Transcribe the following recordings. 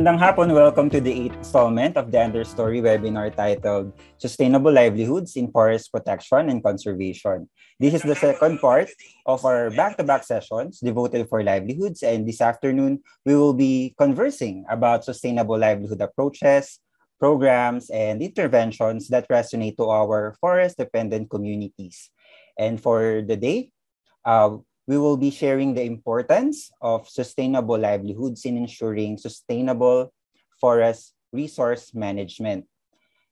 Magandang hapon. Welcome to the eighth installment of the Understory webinar titled Sustainable Livelihoods in Forest Protection and Conservation. This is the second part of our back-to-back sessions devoted for livelihoods. And this afternoon, we will be conversing about sustainable livelihood approaches, programs, and interventions that resonate to our forest-dependent communities. And for the day, uh, we will be sharing the importance of sustainable livelihoods in ensuring sustainable forest resource management.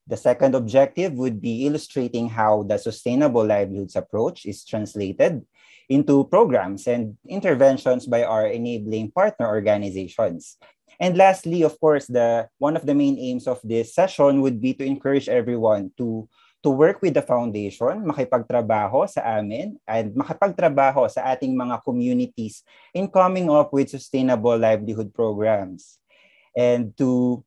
The second objective would be illustrating how the sustainable livelihoods approach is translated into programs and interventions by our enabling partner organizations. And lastly, of course, the one of the main aims of this session would be to encourage everyone to to work with the foundation, makipagtrabaho sa amin, and makipagtrabaho sa ating mga communities in coming up with sustainable livelihood programs. And to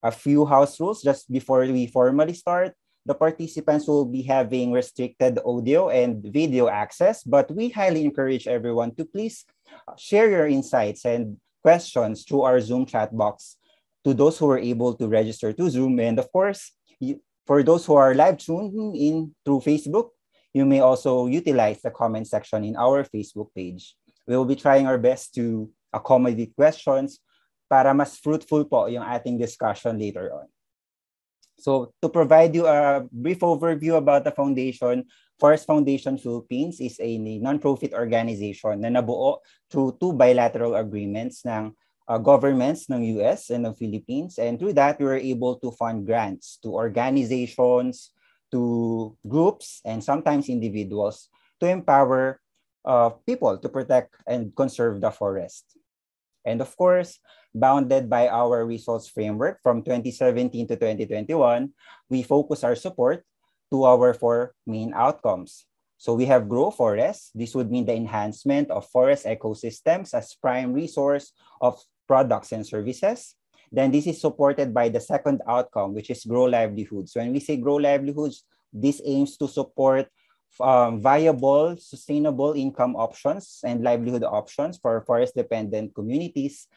a few house rules just before we formally start, the participants will be having restricted audio and video access, but we highly encourage everyone to please share your insights and questions through our Zoom chat box to those who were able to register to Zoom. And of course, for those who are live tuning in through Facebook, you may also utilize the comment section in our Facebook page. We will be trying our best to accommodate questions para mas fruitful po yung ating discussion later on. So to provide you a brief overview about the foundation, Forest Foundation Philippines is a non-profit organization na nabuo through two bilateral agreements ng uh, governments ng US and ng Philippines. And through that, we were able to fund grants to organizations, to groups, and sometimes individuals to empower uh, people to protect and conserve the forest. And of course, bounded by our results framework from 2017 to 2021, we focus our support to our four main outcomes. So we have grow forests. This would mean the enhancement of forest ecosystems as prime resource of products and services. Then this is supported by the second outcome, which is grow livelihoods. When we say grow livelihoods, this aims to support um, viable, sustainable income options and livelihood options for forest-dependent communities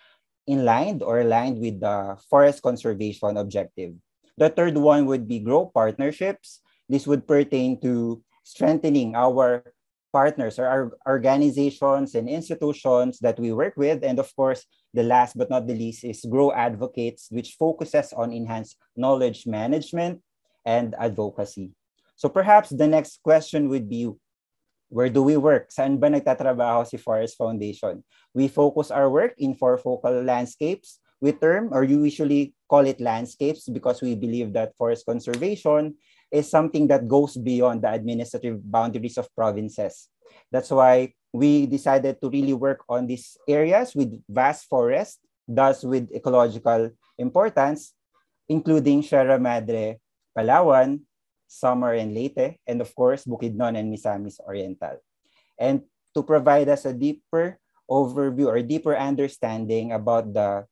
in line or aligned with the forest conservation objective. The third one would be grow partnerships. This would pertain to strengthening our partners or our organizations and institutions that we work with. And of course, the last but not the least is Grow Advocates, which focuses on enhanced knowledge management and advocacy. So perhaps the next question would be, where do we work? Saan ba nagtatrabaho si Forest Foundation? We focus our work in four focal landscapes. We term or you usually call it landscapes because we believe that forest conservation is something that goes beyond the administrative boundaries of provinces. That's why we decided to really work on these areas with vast forest, thus with ecological importance, including Sierra Madre, Palawan, Samar and Leyte, and of course, Bukidnon and Misamis Oriental. And to provide us a deeper overview or deeper understanding about the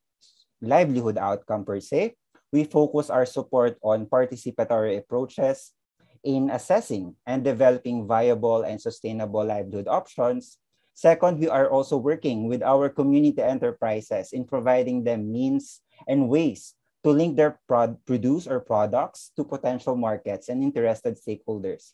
livelihood outcome per se, we focus our support on participatory approaches in assessing and developing viable and sustainable livelihood options. Second, we are also working with our community enterprises in providing them means and ways to link their prod- produce or products to potential markets and interested stakeholders.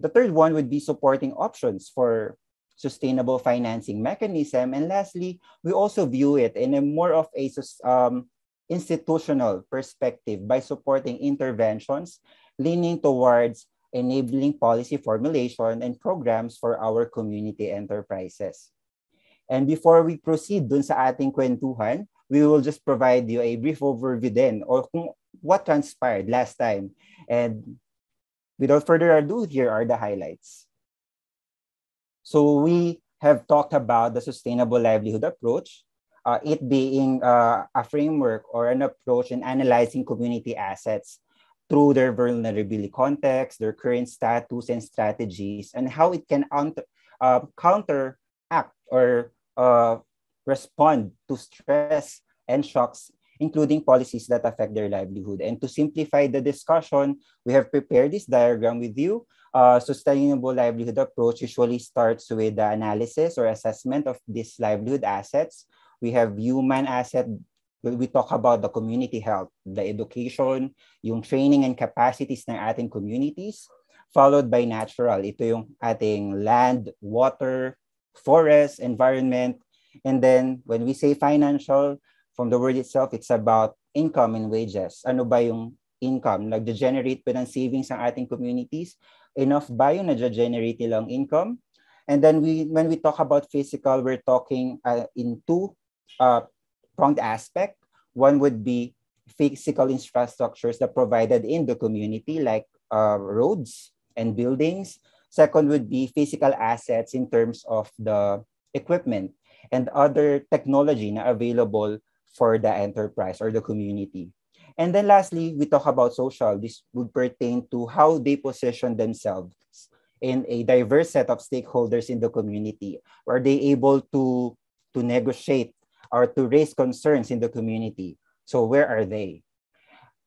The third one would be supporting options for sustainable financing mechanism. And lastly, we also view it in a more of a um, institutional perspective by supporting interventions leaning towards enabling policy formulation and programs for our community enterprises. And before we proceed dun sa ating kwentuhan, we will just provide you a brief overview then or kung what transpired last time. And without further ado, here are the highlights. So we have talked about the sustainable livelihood approach, uh, it being uh, a framework or an approach in analyzing community assets through their vulnerability context, their current status and strategies, and how it can uh, counteract or uh, respond to stress and shocks, including policies that affect their livelihood. And to simplify the discussion, we have prepared this diagram with you. Uh, sustainable livelihood approach usually starts with the analysis or assessment of these livelihood assets we have human asset we talk about the community health, the education, yung training and capacities ng ating communities, followed by natural. Ito yung ating land, water, forest, environment. And then when we say financial, from the word itself, it's about income and wages. Ano ba yung income? Nag-generate ba ng savings ang ating communities? Enough ba yung nag-generate nilang income? And then we, when we talk about physical, we're talking uh, in two uh, pronged aspect. One would be physical infrastructures that provided in the community, like uh, roads and buildings. Second would be physical assets in terms of the equipment and other technology na available for the enterprise or the community. And then lastly, we talk about social. This would pertain to how they position themselves in a diverse set of stakeholders in the community. Are they able to, to negotiate or to raise concerns in the community? So where are they?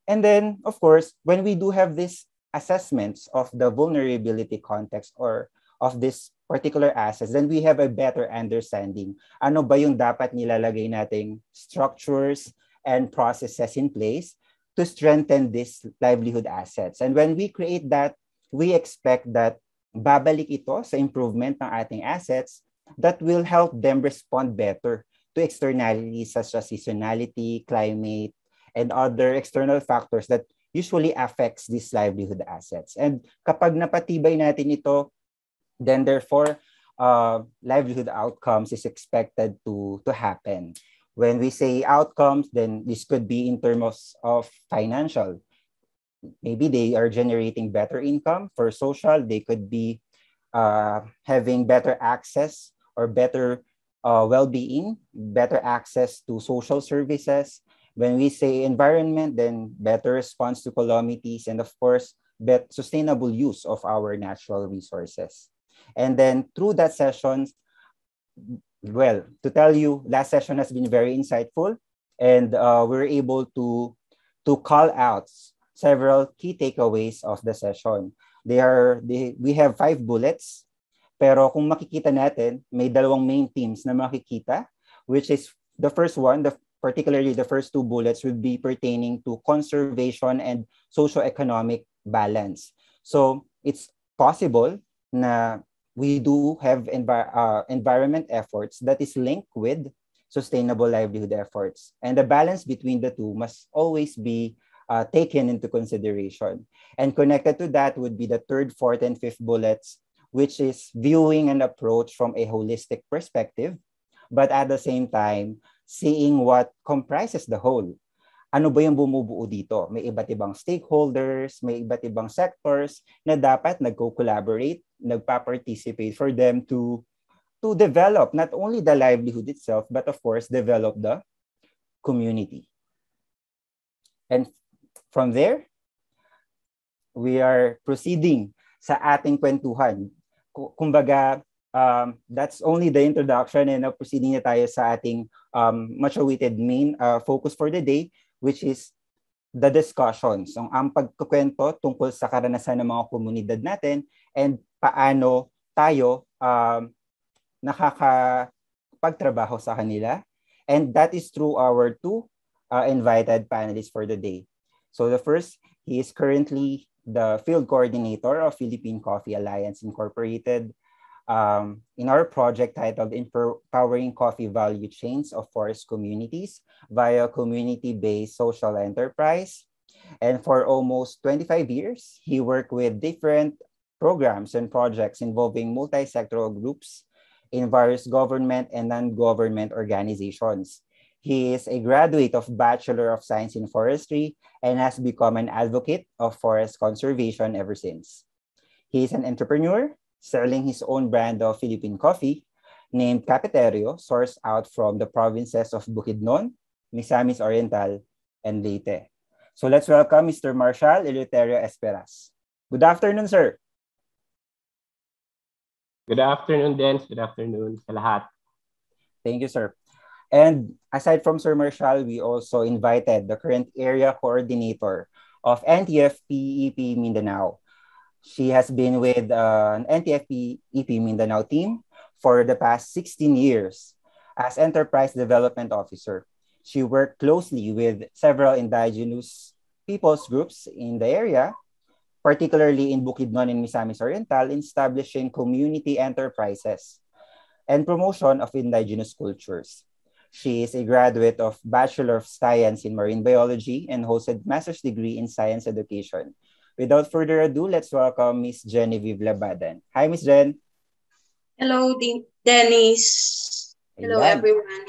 And then, of course, when we do have these assessments of the vulnerability context or of this particular assets, then we have a better understanding. Ano ba yung dapat nilalagay nating structures and processes in place to strengthen these livelihood assets. And when we create that, we expect that babalik ito sa improvement ng ating assets that will help them respond better to externalities such as seasonality, climate, and other external factors that usually affects these livelihood assets. And kapag napatibay natin ito, then therefore uh, livelihood outcomes is expected to to happen. When we say outcomes then this could be in terms of, financial. Maybe they are generating better income for social. They could be uh, having better access or better uh, well-being better access to social services. When we say environment then better response to calamities and of course bet sustainable use of our natural resources. And then through that session, well, to tell you, last session has been very insightful, and uh, we're able to to call out several key takeaways of the session. They are they, we have five bullets, pero kung makikita natin, may dalawang main themes na makikita, which is the first one, the particularly the first two bullets would be pertaining to conservation and socio-economic balance. So it's possible na we do have envi- uh, environment efforts that is linked with sustainable livelihood efforts. And the balance between the two must always be uh, taken into consideration. And connected to that would be the third, fourth, and fifth bullets, which is viewing an approach from a holistic perspective, but at the same time, seeing what comprises the whole. Ano ba yung bumubuo dito? May iba't ibang stakeholders, may iba't ibang sectors na dapat nagko-collaborate nagpa-participate for them to to develop not only the livelihood itself but of course develop the community and from there we are proceeding sa ating kwentuhan kumbaga um, that's only the introduction and now proceeding na tayo sa ating um, much awaited main uh, focus for the day which is the discussions, ang, ang pagkukwento tungkol sa karanasan ng mga komunidad natin and paano tayo um, nakakapagtrabaho sa kanila. And that is through our two uh, invited panelists for the day. So the first, he is currently the field coordinator of Philippine Coffee Alliance Incorporated um, in our project titled Empowering Coffee Value Chains of Forest Communities via Community-Based Social Enterprise. And for almost 25 years, he worked with different programs and projects involving multi-sectoral groups in various government and non-government organizations. He is a graduate of Bachelor of Science in Forestry and has become an advocate of forest conservation ever since. He is an entrepreneur, selling his own brand of Philippine coffee named Cafeterio, sourced out from the provinces of Bukidnon, Misamis Oriental, and Leyte. So let's welcome Mr. Marshall Eleuterio Esperas. Good afternoon, sir. Good afternoon, Dens. Good afternoon sa lahat. Thank you, sir. And aside from Sir Marshall, we also invited the current area coordinator of NTFP EP Mindanao. She has been with uh, an NTFP EP Mindanao team for the past 16 years as Enterprise Development Officer. She worked closely with several indigenous peoples groups in the area, particularly in Bukidnon and Misamis Oriental, in establishing community enterprises and promotion of indigenous cultures. She is a graduate of Bachelor of Science in Marine Biology and holds a master's degree in Science Education. Without further ado, let's welcome Miss Genevieve Labadan. Hi, Miss Jen. Hello, Dennis. Hello, Ayan. everyone.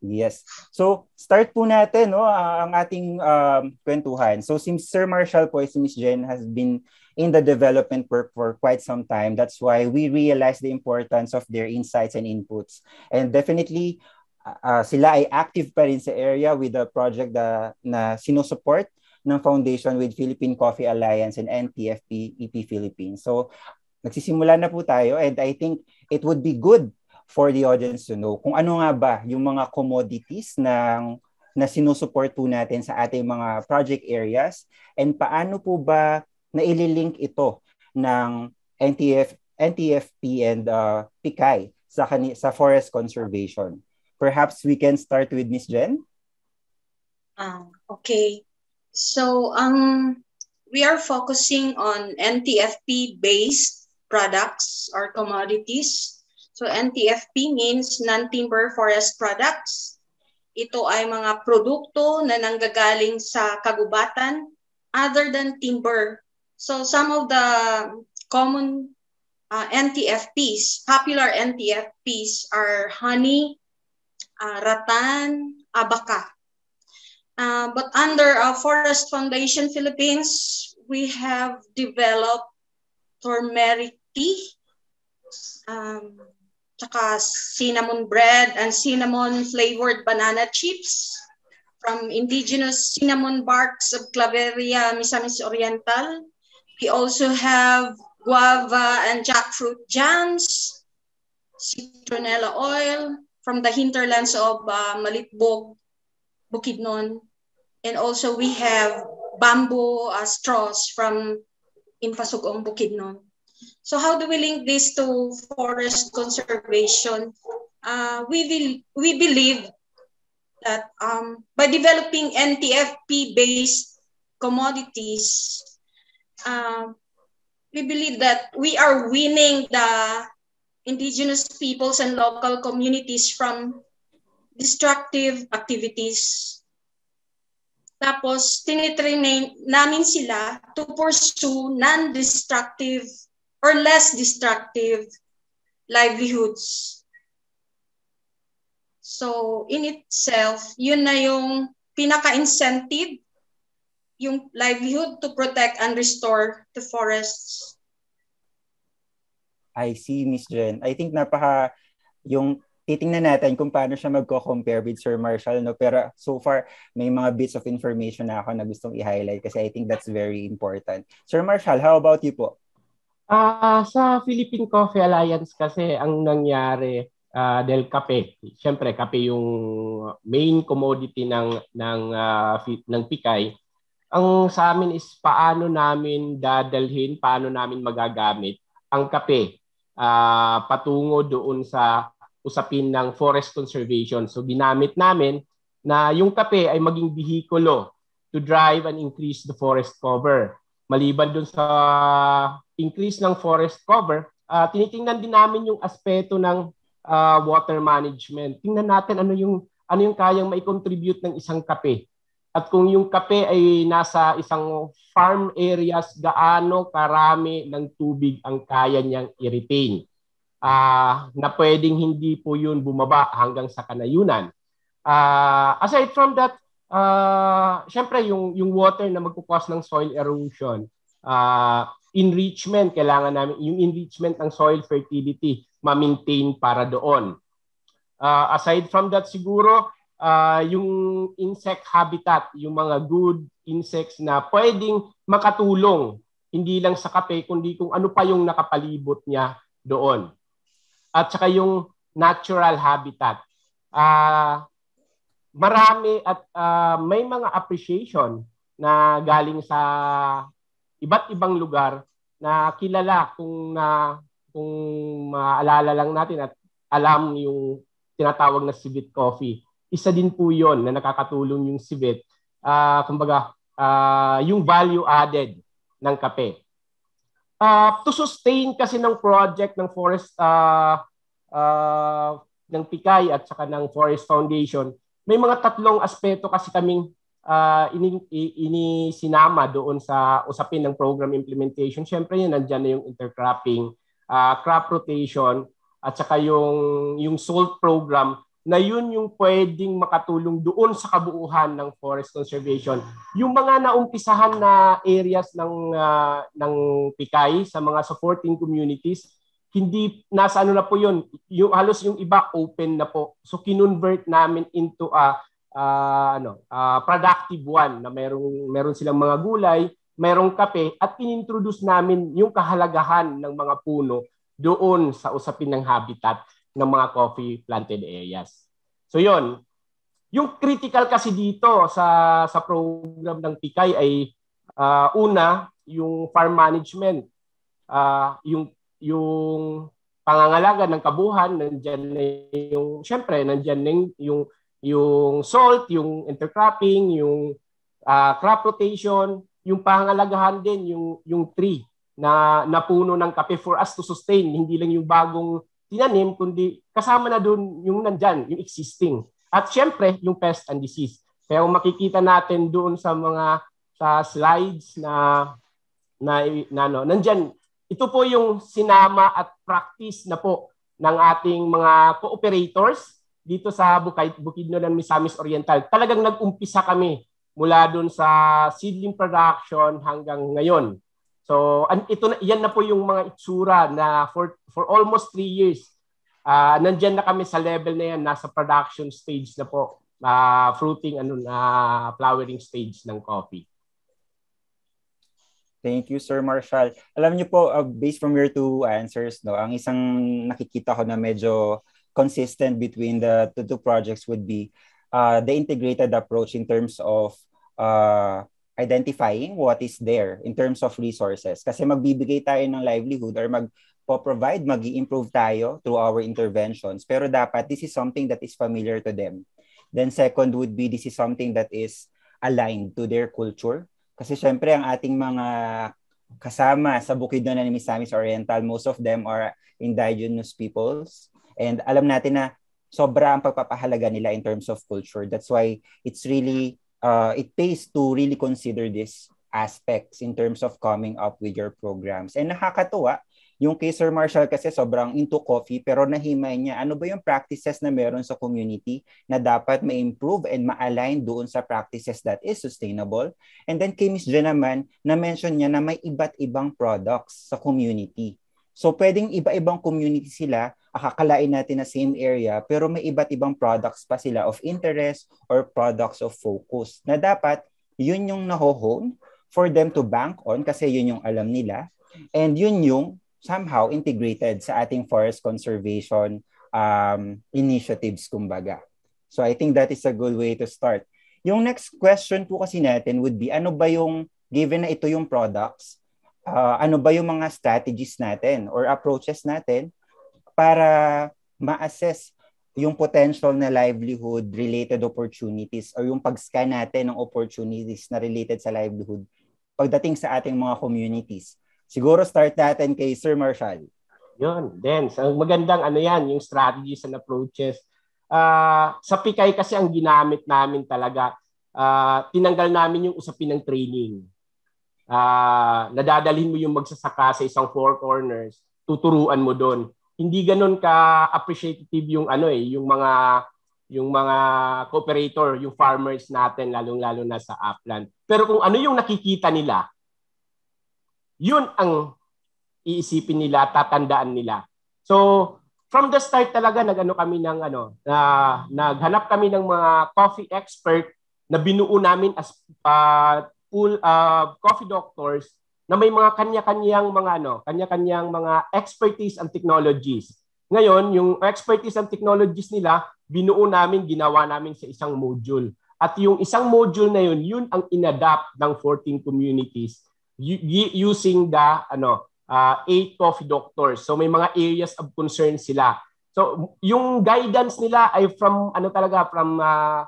Yes. So, start po natin no, ang ating um, kwentuhan. So, si Sir Marshall po, si Miss Jen has been in the development work for quite some time. That's why we realize the importance of their insights and inputs. And definitely, uh, sila ay active pa rin sa area with the project na, na sinusupport ng foundation with Philippine Coffee Alliance and NTFP EP Philippines. So, nagsisimula na po tayo and I think it would be good for the audience to know kung ano nga ba yung mga commodities ng na sinusuport po natin sa ating mga project areas and paano po ba na ililink ito ng NTF NTFP and uh, PICAI sa kani sa forest conservation. Perhaps we can start with Miss Jen. Uh, okay. So um, we are focusing on NTFP-based products or commodities. So NTFP means non-timber forest products. Ito ay mga produkto na nanggagaling sa kagubatan other than timber. So some of the common uh, NTFPs, popular NTFPs are honey, uh, ratan, abaca. Uh, but under uh, Forest Foundation Philippines, we have developed turmeric tea, um, tsaka cinnamon bread and cinnamon flavored banana chips from indigenous cinnamon barks of Claveria Misamis Oriental. We also have guava and jackfruit jams, citronella oil from the hinterlands of uh, Malitbog, Bukidnon, And also we have bamboo uh, straws from Impasugong Bukidnon. So how do we link this to forest conservation? Uh, we, will, we believe that um, by developing NTFP-based commodities, uh, we believe that we are winning the indigenous peoples and local communities from destructive activities Tapos, tinitrain namin sila to pursue non-destructive or less destructive livelihoods. So, in itself, yun na yung pinaka-incentive, yung livelihood to protect and restore the forests. I see, Miss Jen. I think napaka yung titingnan natin kung paano siya magko-compare with Sir Marshall no pero so far may mga bits of information na ako na gustong i-highlight kasi I think that's very important. Sir Marshall, how about you po? Ah, uh, sa Philippine Coffee Alliance kasi ang nangyari uh, del kape. Siyempre kape yung main commodity ng ng uh, ng Pikay. Ang sa amin is paano namin dadalhin, paano namin magagamit ang kape uh, patungo doon sa usapin ng forest conservation. So ginamit namin na yung kape ay maging bihikulo to drive and increase the forest cover. Maliban dun sa increase ng forest cover, uh, tinitingnan din namin yung aspeto ng uh, water management. Tingnan natin ano yung ano yung kayang mai-contribute ng isang kape. At kung yung kape ay nasa isang farm areas, gaano karami ng tubig ang kaya niyang i-retain uh, na pwedeng hindi po yun bumaba hanggang sa kanayunan. Uh, aside from that, uh, syempre yung, yung water na magkukos ng soil erosion, uh, enrichment, kailangan namin, yung enrichment ng soil fertility, ma-maintain para doon. Uh, aside from that siguro, uh, yung insect habitat, yung mga good insects na pwedeng makatulong hindi lang sa kape kundi kung ano pa yung nakapalibot niya doon at saka yung natural habitat. Uh, marami at uh, may mga appreciation na galing sa iba't ibang lugar na kilala kung na kung maalala lang natin at alam yung tinatawag na civet coffee isa din po yon na nakakatulong yung CIVET. Uh, kumbaga, uh, yung value added ng kape. Uh, to sustain kasi ng project ng Forest uh, uh, ng Pikay at saka ng Forest Foundation, may mga tatlong aspeto kasi kaming uh, ini, ini sinama doon sa usapin ng program implementation. Siyempre yun, nandyan na yung intercropping, uh, crop rotation, at saka yung, yung salt program na yun yung pwedeng makatulong doon sa kabuuhan ng forest conservation. Yung mga naumpisahan na areas ng uh, ng Pikay sa mga supporting communities, hindi nasa ano na po yun, yung halos yung iba open na po. So kinonvert namin into a uh, ano, uh, productive one na merong meron silang mga gulay, merong kape at inintroduce namin yung kahalagahan ng mga puno doon sa usapin ng habitat ng mga coffee planted areas. So yon. Yung critical kasi dito sa sa program ng Pikay ay uh, una yung farm management. Uh, yung yung pangangalaga ng kabuhan, nandiyan na yung syempre nandiyan na yung yung salt, yung intercropping, yung uh, crop rotation, yung pangangalagahan din yung yung tree na napuno ng kape for us to sustain, hindi lang yung bagong tinanim, kundi kasama na doon yung nandyan, yung existing. At syempre, yung pest and disease. Kaya kung makikita natin doon sa mga sa slides na na, na no, nandyan, ito po yung sinama at practice na po ng ating mga cooperators dito sa Bukid, Bukidno ng Misamis Oriental. Talagang nag-umpisa kami mula doon sa seedling production hanggang ngayon. So, an, ito na, yan na po yung mga itsura na for, for almost three years, uh, nandyan na kami sa level na yan, nasa production stage na po, uh, fruiting, ano, uh, flowering stage ng coffee. Thank you, Sir Marshall. Alam niyo po, uh, based from your two answers, no, ang isang nakikita ko na medyo consistent between the two, two projects would be uh, the integrated approach in terms of uh, identifying what is there in terms of resources. Kasi magbibigay tayo ng livelihood or mag provide mag improve tayo through our interventions. Pero dapat this is something that is familiar to them. Then second would be this is something that is aligned to their culture. Kasi syempre ang ating mga kasama sa bukid na ni Misamis Oriental, most of them are indigenous peoples. And alam natin na sobra ang pagpapahalaga nila in terms of culture. That's why it's really uh, it pays to really consider these aspects in terms of coming up with your programs. And nakakatuwa, yung kay Sir Marshall kasi sobrang into coffee pero nahimay niya ano ba yung practices na meron sa community na dapat ma-improve and ma-align doon sa practices that is sustainable. And then kay Miss Jen naman, na-mention niya na may iba't ibang products sa community. So pwedeng iba-ibang community sila, akakalain natin na same area, pero may iba't ibang products pa sila of interest or products of focus na dapat yun yung naho-hone for them to bank on kasi yun yung alam nila and yun yung somehow integrated sa ating forest conservation um, initiatives kumbaga. So I think that is a good way to start. Yung next question po kasi natin would be ano ba yung given na ito yung products uh, ano ba yung mga strategies natin or approaches natin para ma-assess yung potential na livelihood related opportunities or yung pag-scan natin ng opportunities na related sa livelihood pagdating sa ating mga communities. Siguro start natin kay Sir Marshall. Yun, then, so magandang ano yan, yung strategies and approaches. Uh, sa Pikay kasi ang ginamit namin talaga, uh, tinanggal namin yung usapin ng training uh, nadadalhin mo yung magsasaka sa isang four corners, tuturuan mo doon. Hindi ganoon ka appreciative yung ano eh, yung mga yung mga cooperator, yung farmers natin lalong-lalo na sa upland. Pero kung ano yung nakikita nila, yun ang iisipin nila, tatandaan nila. So, from the start talaga nagano kami ng ano, na naghanap kami ng mga coffee expert na binuo namin as uh, full uh, coffee doctors na may mga kanya-kanyang mga ano, kanya-kanyang mga expertise and technologies. Ngayon, yung expertise and technologies nila, binuo namin, ginawa namin sa isang module. At yung isang module na yun, yun ang inadapt ng 14 communities using the ano, uh, eight coffee doctors. So may mga areas of concern sila. So yung guidance nila ay from ano talaga from uh,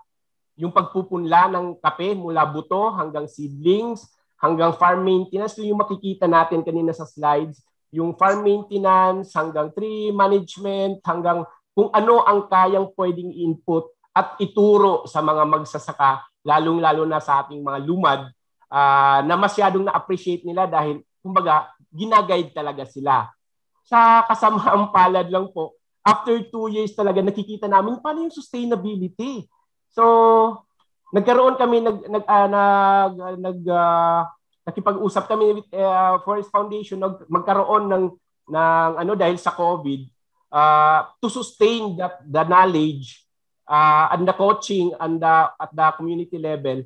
yung pagpupunla ng kape mula buto hanggang seedlings hanggang farm maintenance. So yung makikita natin kanina sa slides, yung farm maintenance hanggang tree management hanggang kung ano ang kayang pwedeng input at ituro sa mga magsasaka lalong-lalo na sa ating mga lumad uh, na masyadong na-appreciate nila dahil kumbaga ginaguide talaga sila. Sa kasamaang palad lang po, after two years talaga nakikita namin paano yung sustainability. So, nagkaroon kami nag nag uh, nag, nag uh, nakipag-usap kami with uh, Forest Foundation nag, magkaroon ng ng ano dahil sa COVID uh, to sustain that the knowledge uh, and the coaching and the, at the community level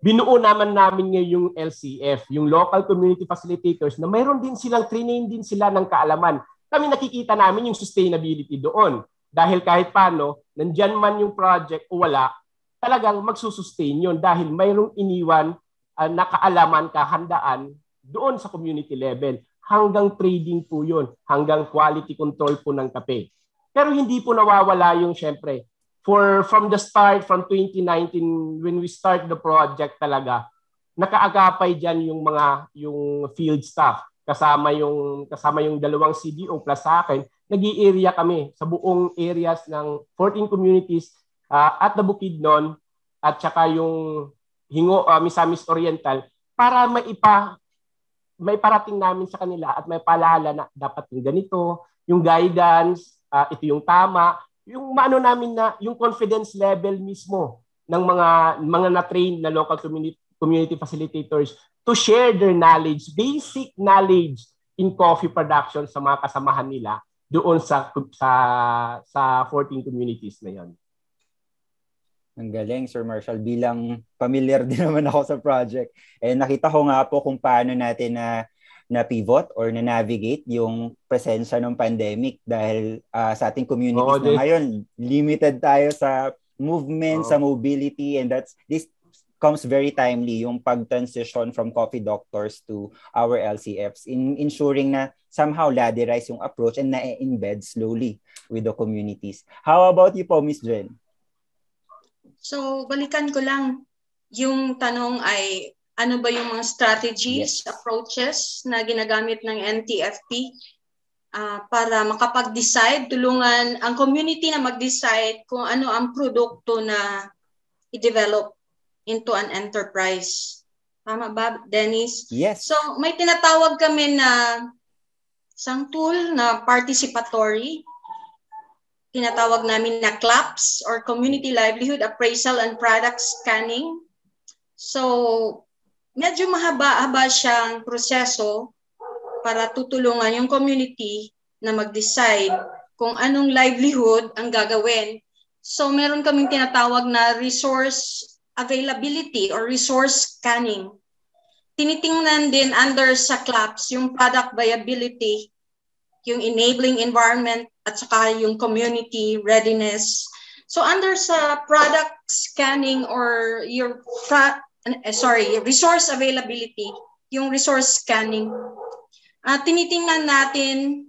binuo naman namin ngayon yung LCF, yung local community facilitators na mayroon din silang training din sila ng kaalaman. Kami nakikita namin yung sustainability doon. Dahil kahit paano, nandyan man yung project o wala, talagang magsusustain yun dahil mayroong iniwan uh, na kaalaman, kahandaan doon sa community level. Hanggang trading po yun, hanggang quality control po ng kape. Pero hindi po nawawala yung syempre for from the start from 2019 when we start the project talaga nakaagapay diyan yung mga yung field staff kasama yung kasama yung dalawang CDO plus sa akin nag-area kami sa buong areas ng 14 communities uh, at the Bukidnon at saka yung Hingo uh, Misamis Oriental para maipa may parating namin sa kanila at may paalala na dapat yung ganito, yung guidance, uh, ito yung tama, yung maano namin na yung confidence level mismo ng mga mga na-train na local community community facilitators to share their knowledge, basic knowledge in coffee production sa mga kasamahan nila doon sa sa sa 14 communities na 'yon. Ang galing, Sir Marshall. Bilang familiar din naman ako sa project. Eh, nakita ko nga po kung paano natin na na pivot or na navigate yung presensya ng pandemic dahil uh, sa ating communities oh, na ngayon limited tayo sa movement, oh. sa mobility and that's this comes very timely yung pag-transition from coffee doctors to our LCFs in ensuring na somehow ladderize yung approach and na-embed slowly with the communities. How about you po, Miss Jen? So, balikan ko lang. Yung tanong ay ano ba yung mga strategies, yes. approaches na ginagamit ng NTFP uh, ah, para makapag-decide, tulungan ang community na mag-decide kung ano ang produkto na i-develop into an enterprise. Tama ba, Dennis? Yes. So, may tinatawag kami na isang tool na participatory. Tinatawag namin na CLAPS or Community Livelihood Appraisal and Product Scanning. So, medyo mahaba-haba siyang proseso para tutulungan yung community na mag-decide kung anong livelihood ang gagawin. So meron kaming tinatawag na resource availability or resource scanning. Tinitingnan din under sa CLAPS yung product viability, yung enabling environment, at saka yung community readiness. So under sa product scanning or your eh, sorry, resource availability, yung resource scanning. Uh, tinitingnan natin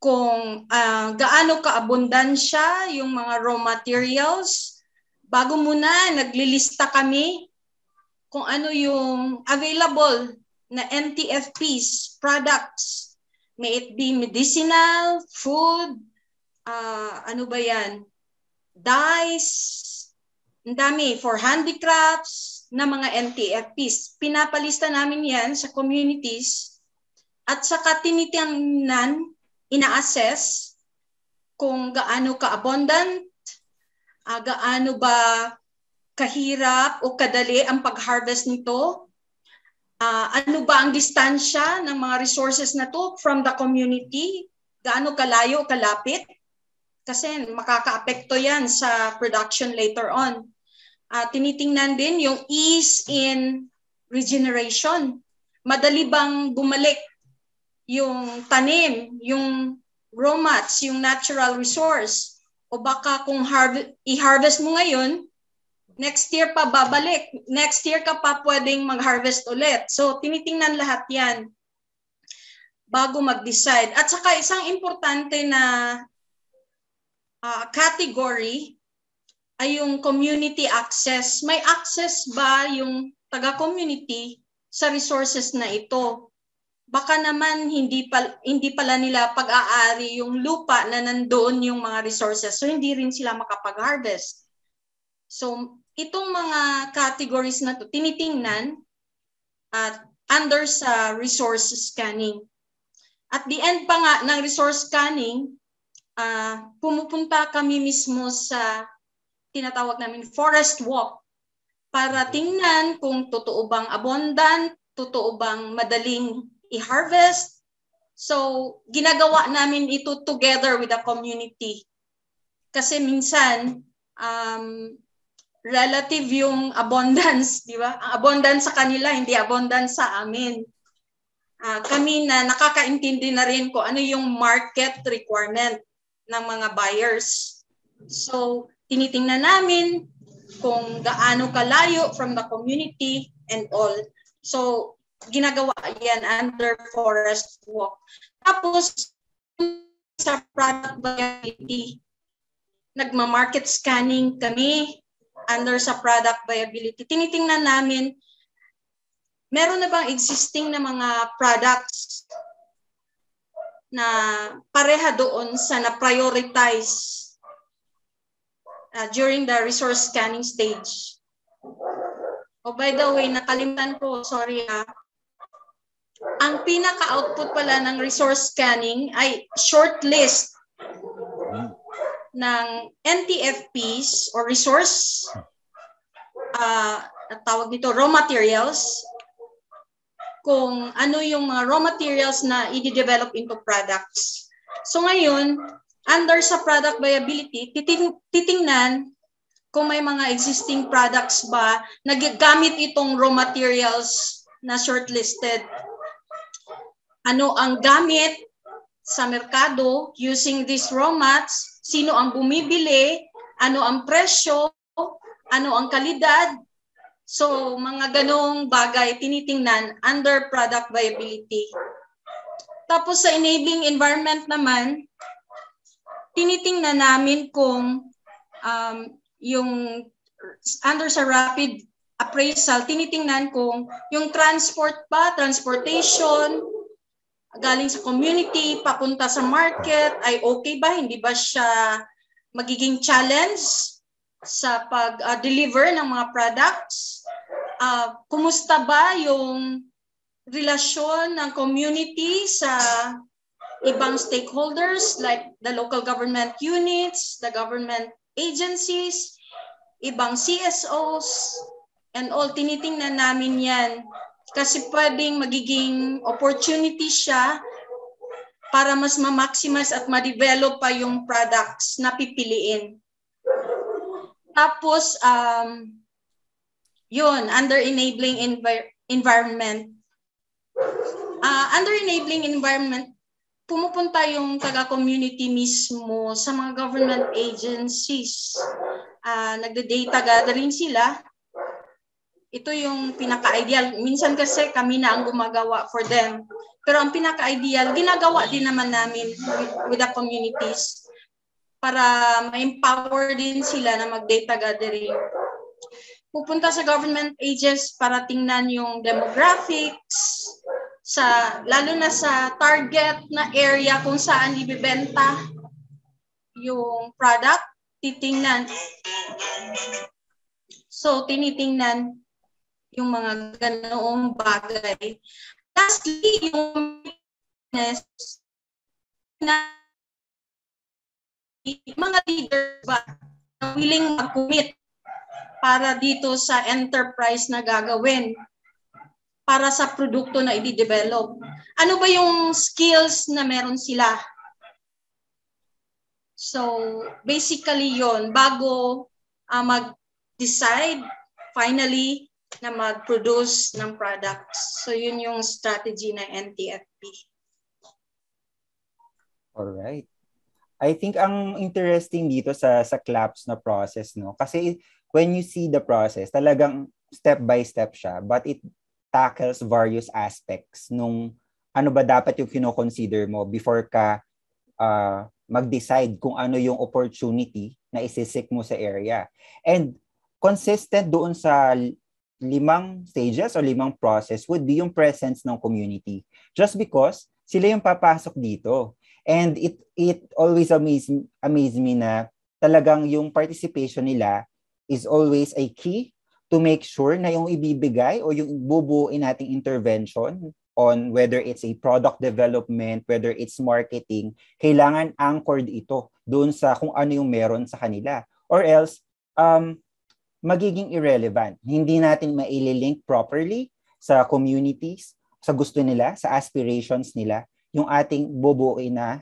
kung uh, gaano kaabundansya yung mga raw materials. Bago muna, naglilista kami kung ano yung available na NTFPs, products. May it be medicinal, food, uh, ano ba yan, dyes, ang dami for handicrafts na mga NTFPs. Pinapalista namin yan sa communities at saka tinitingnan, ina-assess kung gaano ka-abundant, uh, gaano ba kahirap o kadali ang pag-harvest nito, uh, ano ba ang distansya ng mga resources na to from the community, gaano kalayo kalapit, kasi makakaapekto yan sa production later on. Uh, tinitingnan din yung ease in regeneration. Madali bang bumalik yung tanim, yung raw mats, yung natural resource? O baka kung harv- i-harvest mo ngayon, next year pa babalik. Next year ka pa pwedeng mag-harvest ulit. So, tinitingnan lahat yan bago mag-decide. At saka isang importante na uh, category ay yung community access. May access ba yung taga-community sa resources na ito? Baka naman hindi pa, hindi pala nila pag-aari yung lupa na nandoon yung mga resources. So hindi rin sila makapag-harvest. So itong mga categories na to tinitingnan at under sa resource scanning. At the end pa nga ng resource scanning, uh, pumupunta kami mismo sa tinatawag namin forest walk para tingnan kung totoo bang abundant, totoo bang madaling i-harvest. So, ginagawa namin ito together with the community. Kasi minsan, um, relative yung abundance, di ba? Ang abundance sa kanila, hindi abundance sa amin. Uh, kami na nakakaintindi na rin ko ano yung market requirement ng mga buyers. So, tinitingnan namin kung gaano kalayo from the community and all. So, ginagawa yan under forest walk. Tapos, sa product viability, nagma-market scanning kami under sa product viability. Tinitingnan namin, meron na bang existing na mga products na pareha doon sa na-prioritize uh, during the resource scanning stage. Oh, by the way, nakalimutan ko, sorry ah. Ang pinaka-output pala ng resource scanning ay short list ng NTFPs or resource uh, tawag dito raw materials kung ano yung mga raw materials na i-develop into products. So ngayon, under sa product viability, titing, titingnan kung may mga existing products ba na gamit itong raw materials na shortlisted. Ano ang gamit sa merkado using these raw mats, sino ang bumibili, ano ang presyo, ano ang kalidad. So, mga ganong bagay tinitingnan under product viability. Tapos sa enabling environment naman, tinitingnan namin kung um, yung under sa rapid appraisal, tinitingnan kung yung transport pa, transportation, galing sa community, papunta sa market, ay okay ba? Hindi ba siya magiging challenge sa pag-deliver uh, ng mga products? Uh, kumusta ba yung relasyon ng community sa ibang stakeholders like the local government units, the government agencies, ibang CSOs, and all. Tinitingnan namin yan kasi pwedeng magiging opportunity siya para mas ma-maximize at ma-develop pa yung products na pipiliin. Tapos, um, yun, under enabling envir- environment. Uh, under enabling environment, pumupunta yung taga-community mismo sa mga government agencies. Uh, nagde-data gathering sila. Ito yung pinaka-ideal. Minsan kasi kami na ang gumagawa for them. Pero ang pinaka-ideal, ginagawa din naman namin with, the communities para ma-empower din sila na mag-data gathering. Pupunta sa government agents para tingnan yung demographics, sa lalo na sa target na area kung saan ibebenta yung product, titingnan. So, tinitingnan yung mga ganoong bagay. Lastly, yung na mga leaders ba willing mag-commit para dito sa enterprise na gagawin para sa produkto na i-develop. Ano ba yung skills na meron sila? So, basically yon bago uh, mag-decide finally na mag-produce ng products. So, yun yung strategy ng NTFP. Alright. I think ang interesting dito sa sa CLAPS na process, no? Kasi when you see the process, talagang step by step siya, but it tackles various aspects nung ano ba dapat yung kino-consider mo before ka uh, mag-decide kung ano yung opportunity na isisik mo sa area. And consistent doon sa limang stages or limang process would be yung presence ng community. Just because sila yung papasok dito. And it it always amaze, amaze me na talagang yung participation nila is always a key to make sure na yung ibibigay o yung bubuuin nating intervention on whether it's a product development, whether it's marketing, kailangan anchored ito doon sa kung ano yung meron sa kanila. Or else, um, magiging irrelevant. Hindi natin maililink properly sa communities, sa gusto nila, sa aspirations nila, yung ating bubuuin na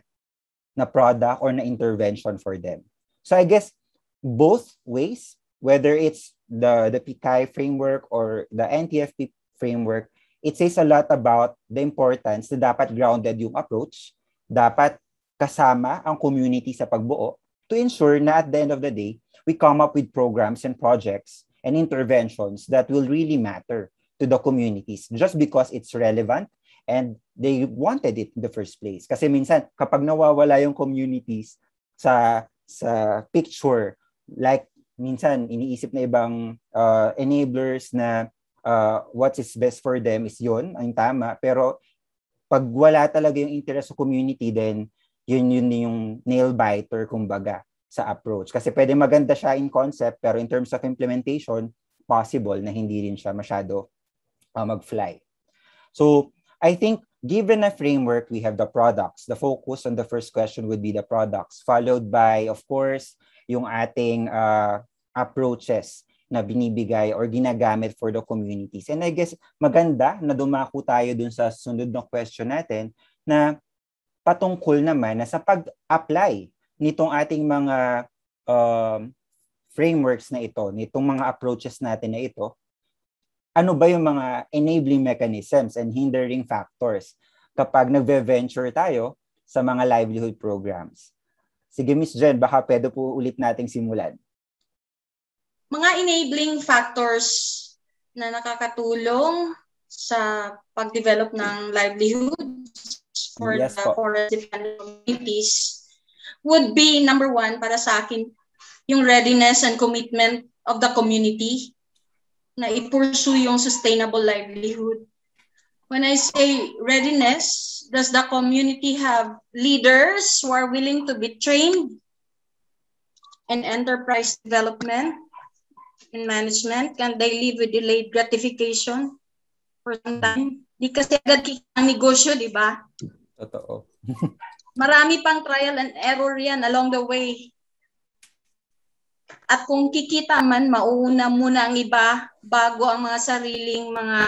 na product or na intervention for them. So I guess both ways, whether it's the the PKI framework or the NTFP framework, it says a lot about the importance na dapat grounded yung approach, dapat kasama ang community sa pagbuo to ensure na at the end of the day, we come up with programs and projects and interventions that will really matter to the communities just because it's relevant and they wanted it in the first place. Kasi minsan, kapag nawawala yung communities sa sa picture, like minsan iniisip na ibang uh, enablers na uh, what is best for them is yun, ang tama. Pero pag wala talaga yung interest sa community, then yun yun yung nail biter, kumbaga, sa approach. Kasi pwede maganda siya in concept, pero in terms of implementation, possible na hindi rin siya masyado uh, mag-fly. So, I think given a framework, we have the products. The focus on the first question would be the products, followed by, of course, yung ating uh, approaches na binibigay or ginagamit for the communities. And I guess maganda na dumako tayo dun sa sunod na question natin na patungkol naman na sa pag-apply nitong ating mga um, frameworks na ito, nitong mga approaches natin na ito, ano ba yung mga enabling mechanisms and hindering factors kapag nagve-venture tayo sa mga livelihood programs. Sige, Miss Jen, baka pwede po ulit nating simulan mga enabling factors na nakakatulong sa pag-develop ng livelihoods for yes, the forest dependent communities would be number one para sa akin yung readiness and commitment of the community na i-pursue yung sustainable livelihood. When I say readiness, does the community have leaders who are willing to be trained in enterprise development in management? Can they live with delayed gratification for some time? Di kasi agad ang negosyo, di ba? Totoo. Marami pang trial and error yan along the way. At kung kikita man, mauuna muna ang iba bago ang mga sariling mga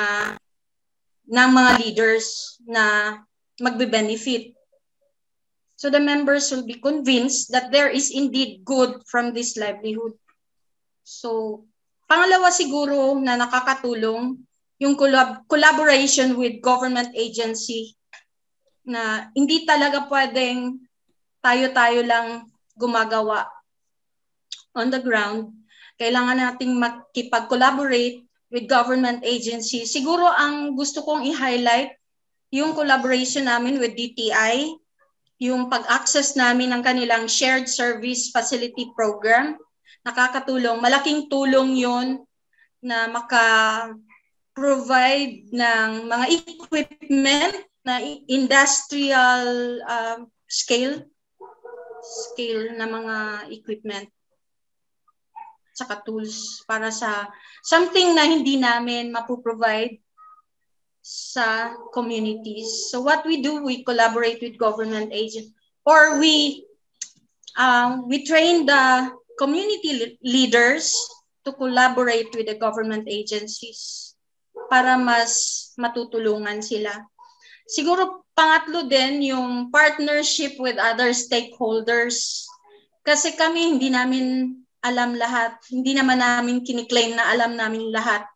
ng mga leaders na magbe-benefit. So the members will be convinced that there is indeed good from this livelihood. So Pangalawa siguro na nakakatulong yung collab- collaboration with government agency na hindi talaga pwedeng tayo-tayo lang gumagawa on the ground. Kailangan nating makipag-collaborate with government agency. Siguro ang gusto kong i-highlight yung collaboration namin with DTI, yung pag-access namin ng kanilang shared service facility program nakakatulong. Malaking tulong yon na maka-provide ng mga equipment na industrial uh, scale scale na mga equipment saka tools para sa something na hindi namin mapoprovide sa communities. So what we do, we collaborate with government agents or we um, we train the community leaders to collaborate with the government agencies para mas matutulungan sila. Siguro pangatlo din yung partnership with other stakeholders. Kasi kami hindi namin alam lahat. Hindi naman namin kiniklaim na alam namin lahat.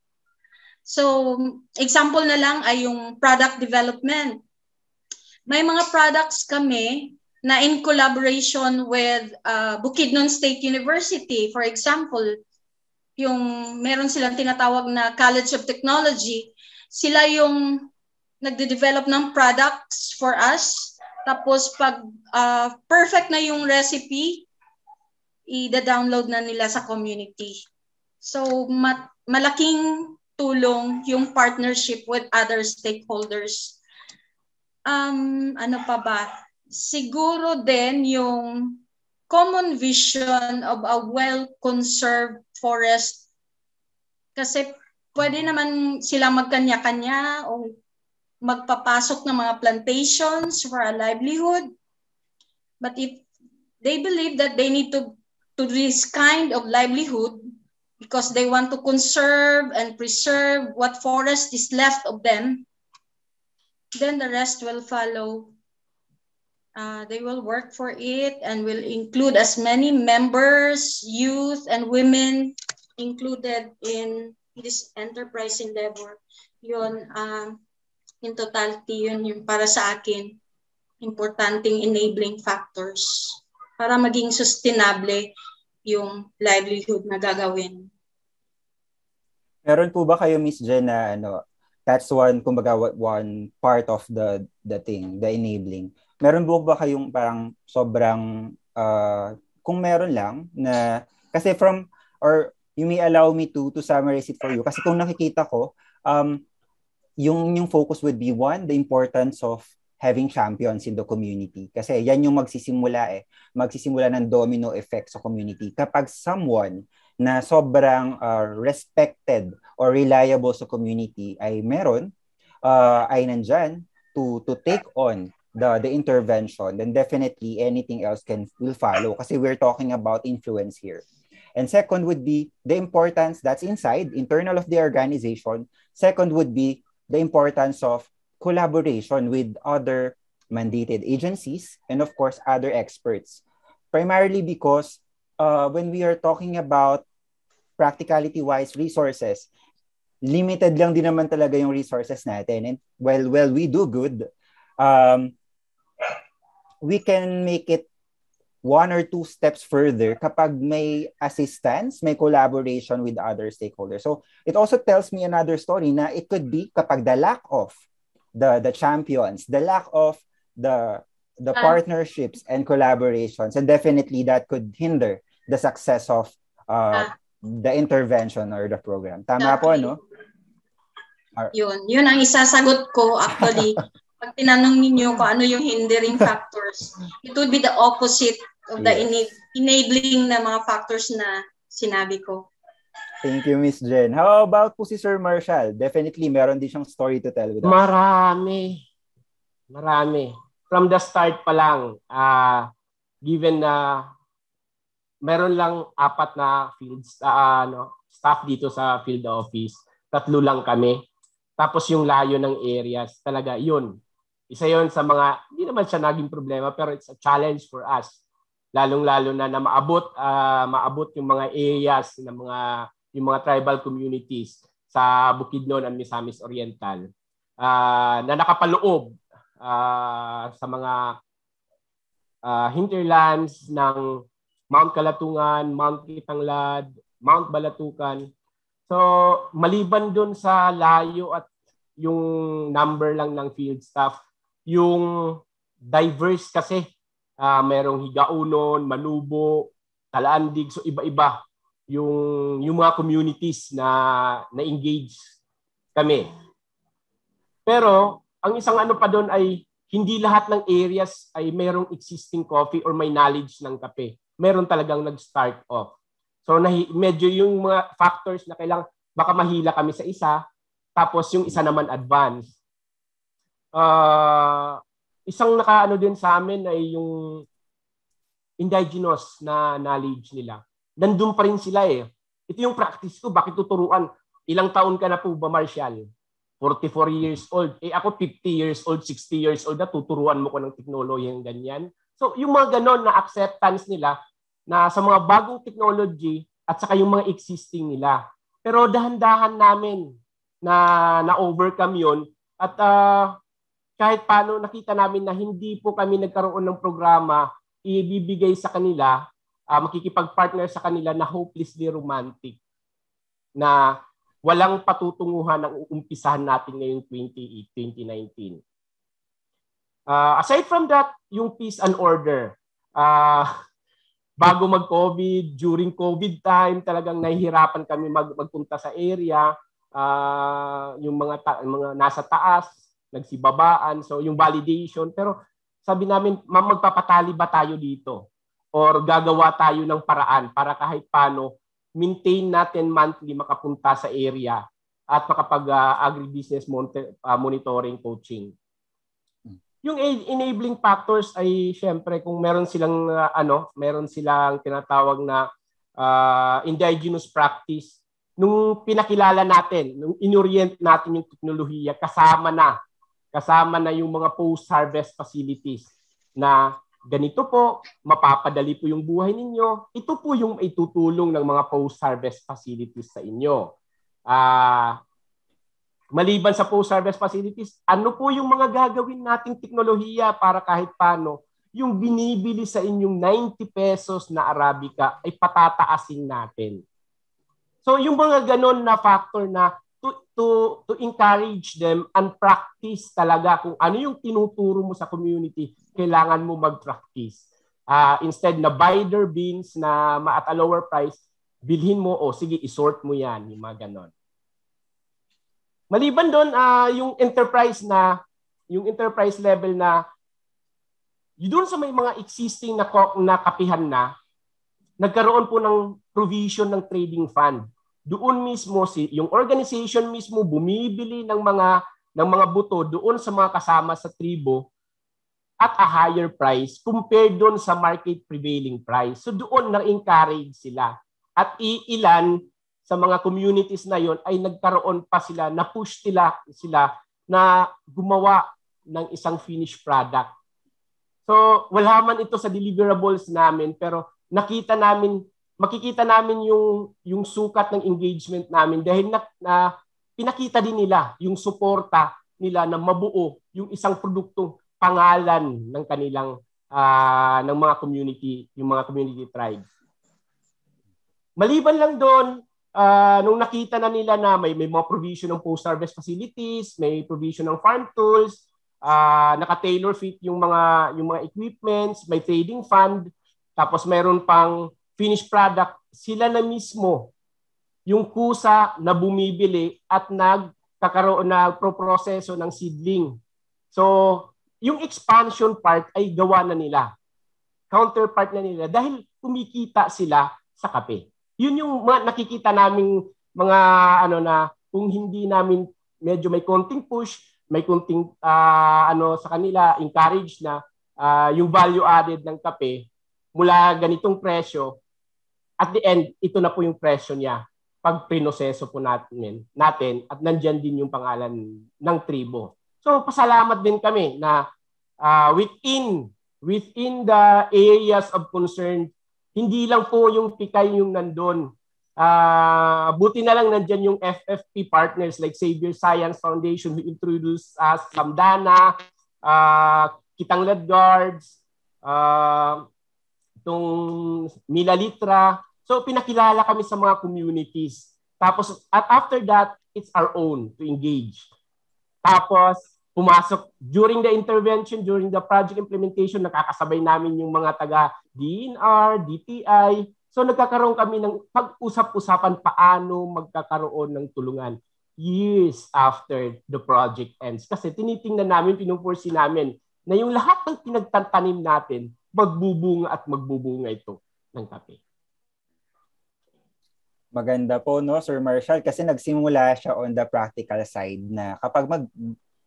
So, example na lang ay yung product development. May mga products kami na in collaboration with uh, Bukidnon State University, for example, yung meron silang tinatawag na College of Technology, sila yung nagde-develop ng products for us Tapos pag uh, perfect na yung recipe, i-download na nila sa community. So mat- malaking tulong yung partnership with other stakeholders. Um, ano pa ba? Siguro din yung common vision of a well-conserved forest kasi pwede naman silang magkanya-kanya o magpapasok ng mga plantations for a livelihood. But if they believe that they need to to this kind of livelihood because they want to conserve and preserve what forest is left of them, then the rest will follow. Uh, they will work for it and will include as many members, youth, and women included in this enterprise endeavor. Yun, um, in totality yun yung para sa akin importanteng enabling factors para maging sustainable yung livelihood na gagawin. Meron po ba kayo Miss Jen ano that's one kumbaga one part of the the thing, the enabling. Meron po ba kayong parang sobrang uh, kung meron lang na kasi from or you may allow me to to summarize it for you kasi kung nakikita ko um yung yung focus would be one the importance of having champions in the community. Kasi yan yung magsisimula eh. Magsisimula ng domino effect sa community. Kapag someone na sobrang uh, respected or reliable sa community ay meron uh, ay nandyan to to take on the the intervention then definitely anything else can will follow. Kasi we're talking about influence here. And second would be the importance that's inside internal of the organization. Second would be the importance of collaboration with other mandated agencies and of course other experts. Primarily because uh, when we are talking about practicality wise resources limited lang din naman talaga yung resources natin. And while well we do good. Um, we can make it one or two steps further kapag may assistance, may collaboration with other stakeholders. So it also tells me another story na it could be kapag the lack of the the champions, the lack of the the ah. partnerships and collaborations, and definitely that could hinder the success of uh, ah. the intervention or the program. Tama po, no? Yun. Yun ang isasagot ko actually. Pag tinanong ninyo kung ano yung hindering factors, it would be the opposite of the yes. enabling na mga factors na sinabi ko. Thank you, Miss Jen. How about po si Sir Marshall? Definitely, meron din siyang story to tell with us. Marami. Marami. From the start pa lang, uh, given na meron lang apat na fields, uh, ano, staff dito sa field office, tatlo lang kami. Tapos yung layo ng areas, talaga yun. Isa yon sa mga, hindi naman siya naging problema, pero it's a challenge for us lalong-lalo na na maabot uh, maabot yung mga areas ng mga yung mga tribal communities sa Bukidnon and Misamis Oriental uh, na nakapaloob uh, sa mga uh, hinterlands ng Mount Kalatungan, Mount Kitanglad, Mount Balatukan. So maliban doon sa layo at yung number lang ng field staff, yung diverse kasi uh, merong higaunon, manubo, talaandig, so iba-iba yung yung mga communities na na-engage kami. Pero ang isang ano pa doon ay hindi lahat ng areas ay merong existing coffee or may knowledge ng kape. Meron talagang nag-start off. So nahi, medyo yung mga factors na kailang baka mahila kami sa isa tapos yung isa naman advance. Uh, isang nakaano din sa amin ay yung indigenous na knowledge nila. Nandun pa rin sila eh. Ito yung practice ko. Bakit tuturuan? Ilang taon ka na po ba, Marshall? 44 years old. Eh ako 50 years old, 60 years old na tuturuan mo ko ng technology yung ganyan. So yung mga ganon na acceptance nila na sa mga bagong technology at saka yung mga existing nila. Pero dahan-dahan namin na na-overcome yon at uh, kahit paano nakita namin na hindi po kami nagkaroon ng programa ibibigay sa kanila, uh, makikipag-partner sa kanila na hopelessly romantic na walang patutunguhan ang uumpisahan natin ngayong 2019. Uh, aside from that, yung peace and order. Uh, bago mag-COVID, during COVID time, talagang nahihirapan kami mag magpunta sa area. Uh, yung mga ta- mga nasa taas, nagsibabaan, so yung validation. Pero sabi namin, magpapatali ba tayo dito? Or gagawa tayo ng paraan para kahit paano maintain natin monthly makapunta sa area at makapag uh, agribusiness uh, monitoring coaching. Yung enabling factors ay syempre kung meron silang uh, ano, meron silang tinatawag na uh, indigenous practice nung pinakilala natin, nung inorient natin yung teknolohiya kasama na kasama na yung mga post-harvest facilities na ganito po, mapapadali po yung buhay ninyo. Ito po yung itutulong ng mga post-harvest facilities sa inyo. Uh, maliban sa post-harvest facilities, ano po yung mga gagawin nating teknolohiya para kahit paano yung binibili sa inyong 90 pesos na Arabica ay patataasin natin. So yung mga ganon na factor na to, to, to encourage them and practice talaga kung ano yung tinuturo mo sa community kailangan mo mag-practice. Uh, instead na buy their beans na at a lower price, bilhin mo o oh, sige, isort mo yan, yung mga ganon. Maliban doon, uh, yung enterprise na, yung enterprise level na, doon sa may mga existing na, na kapihan na, nagkaroon po ng provision ng trading fund. Doon mismo si yung organization mismo bumibili ng mga ng mga buto doon sa mga kasama sa tribo at a higher price compared doon sa market prevailing price. So doon na-encourage sila. At iilan sa mga communities na yon ay nagkaroon pa sila, na-push sila, sila na gumawa ng isang finished product. So wala man ito sa deliverables namin pero nakita namin makikita namin yung yung sukat ng engagement namin dahil na, na pinakita din nila yung suporta nila na mabuo yung isang produktong pangalan ng kanilang uh, ng mga community, yung mga community tribes. Maliban lang doon, uh, nung nakita na nila na may, may mga provision ng post-harvest facilities, may provision ng farm tools, uh, naka-tailor fit yung mga yung mga equipments, may trading fund, tapos mayroon pang finished product, sila na mismo yung kusa na bumibili at nagkakaroon na proproseso ng seedling. So, yung expansion part ay gawa na nila. Counterpart na nila dahil kumikita sila sa kape. Yun yung nakikita naming mga ano na kung hindi namin medyo may konting push, may konting uh, ano sa kanila encourage na uh, yung value added ng kape mula ganitong presyo at the end ito na po yung presyo niya pag prinoseso po natin natin at nandiyan din yung pangalan ng tribo. So pasalamat din kami na uh, within within the areas of concern, hindi lang po yung pikay yung nandun. Uh, buti na lang nandyan yung FFP partners like Xavier Science Foundation who introduced us Samdana, uh, Kitanglad Guards, uh, itong Milalitra. So pinakilala kami sa mga communities. Tapos at after that, it's our own to engage. Tapos, pumasok during the intervention, during the project implementation, nakakasabay namin yung mga taga DNR, DTI. So nagkakaroon kami ng pag-usap-usapan paano magkakaroon ng tulungan years after the project ends. Kasi tinitingnan namin, pinupursi namin na yung lahat ng pinagtantanim natin, magbubunga at magbubunga ito ng kape. Maganda po, no, Sir Marshall, kasi nagsimula siya on the practical side na kapag mag,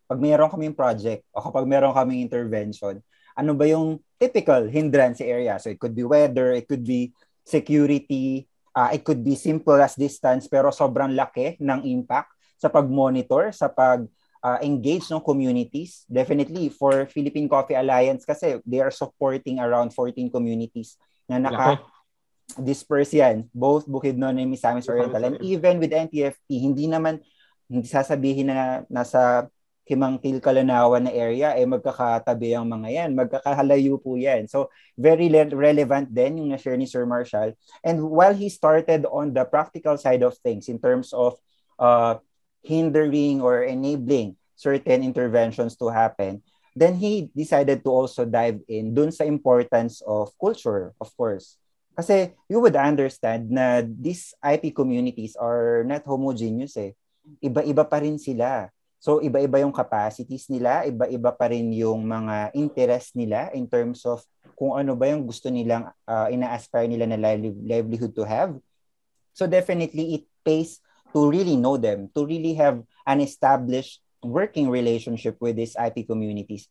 pag mayroon kaming project o kapag mayroon kaming intervention, ano ba yung typical hindrance area? So it could be weather, it could be security, uh, it could be simple as distance pero sobrang laki ng impact sa pag-monitor, sa pag uh, engage ng communities. Definitely for Philippine Coffee Alliance kasi they are supporting around 14 communities na naka disperse yan, both Bukidnon and Misamis Oriental. And even with NTFP, hindi naman, hindi sasabihin na nasa Himangkil Kalanawan na area, eh magkakatabi ang mga yan, magkakahalayo po yan. So, very le- relevant din yung na-share ni Sir Marshall. And while he started on the practical side of things in terms of uh, hindering or enabling certain interventions to happen, then he decided to also dive in dun sa importance of culture, of course. Kasi you would understand na these IP communities are not homogeneous eh. Iba-iba pa rin sila. So iba-iba yung capacities nila, iba-iba pa rin yung mga interest nila in terms of kung ano ba yung gusto nilang uh, ina-aspire nila na livelihood to have. So definitely it pays to really know them, to really have an established working relationship with these IP communities.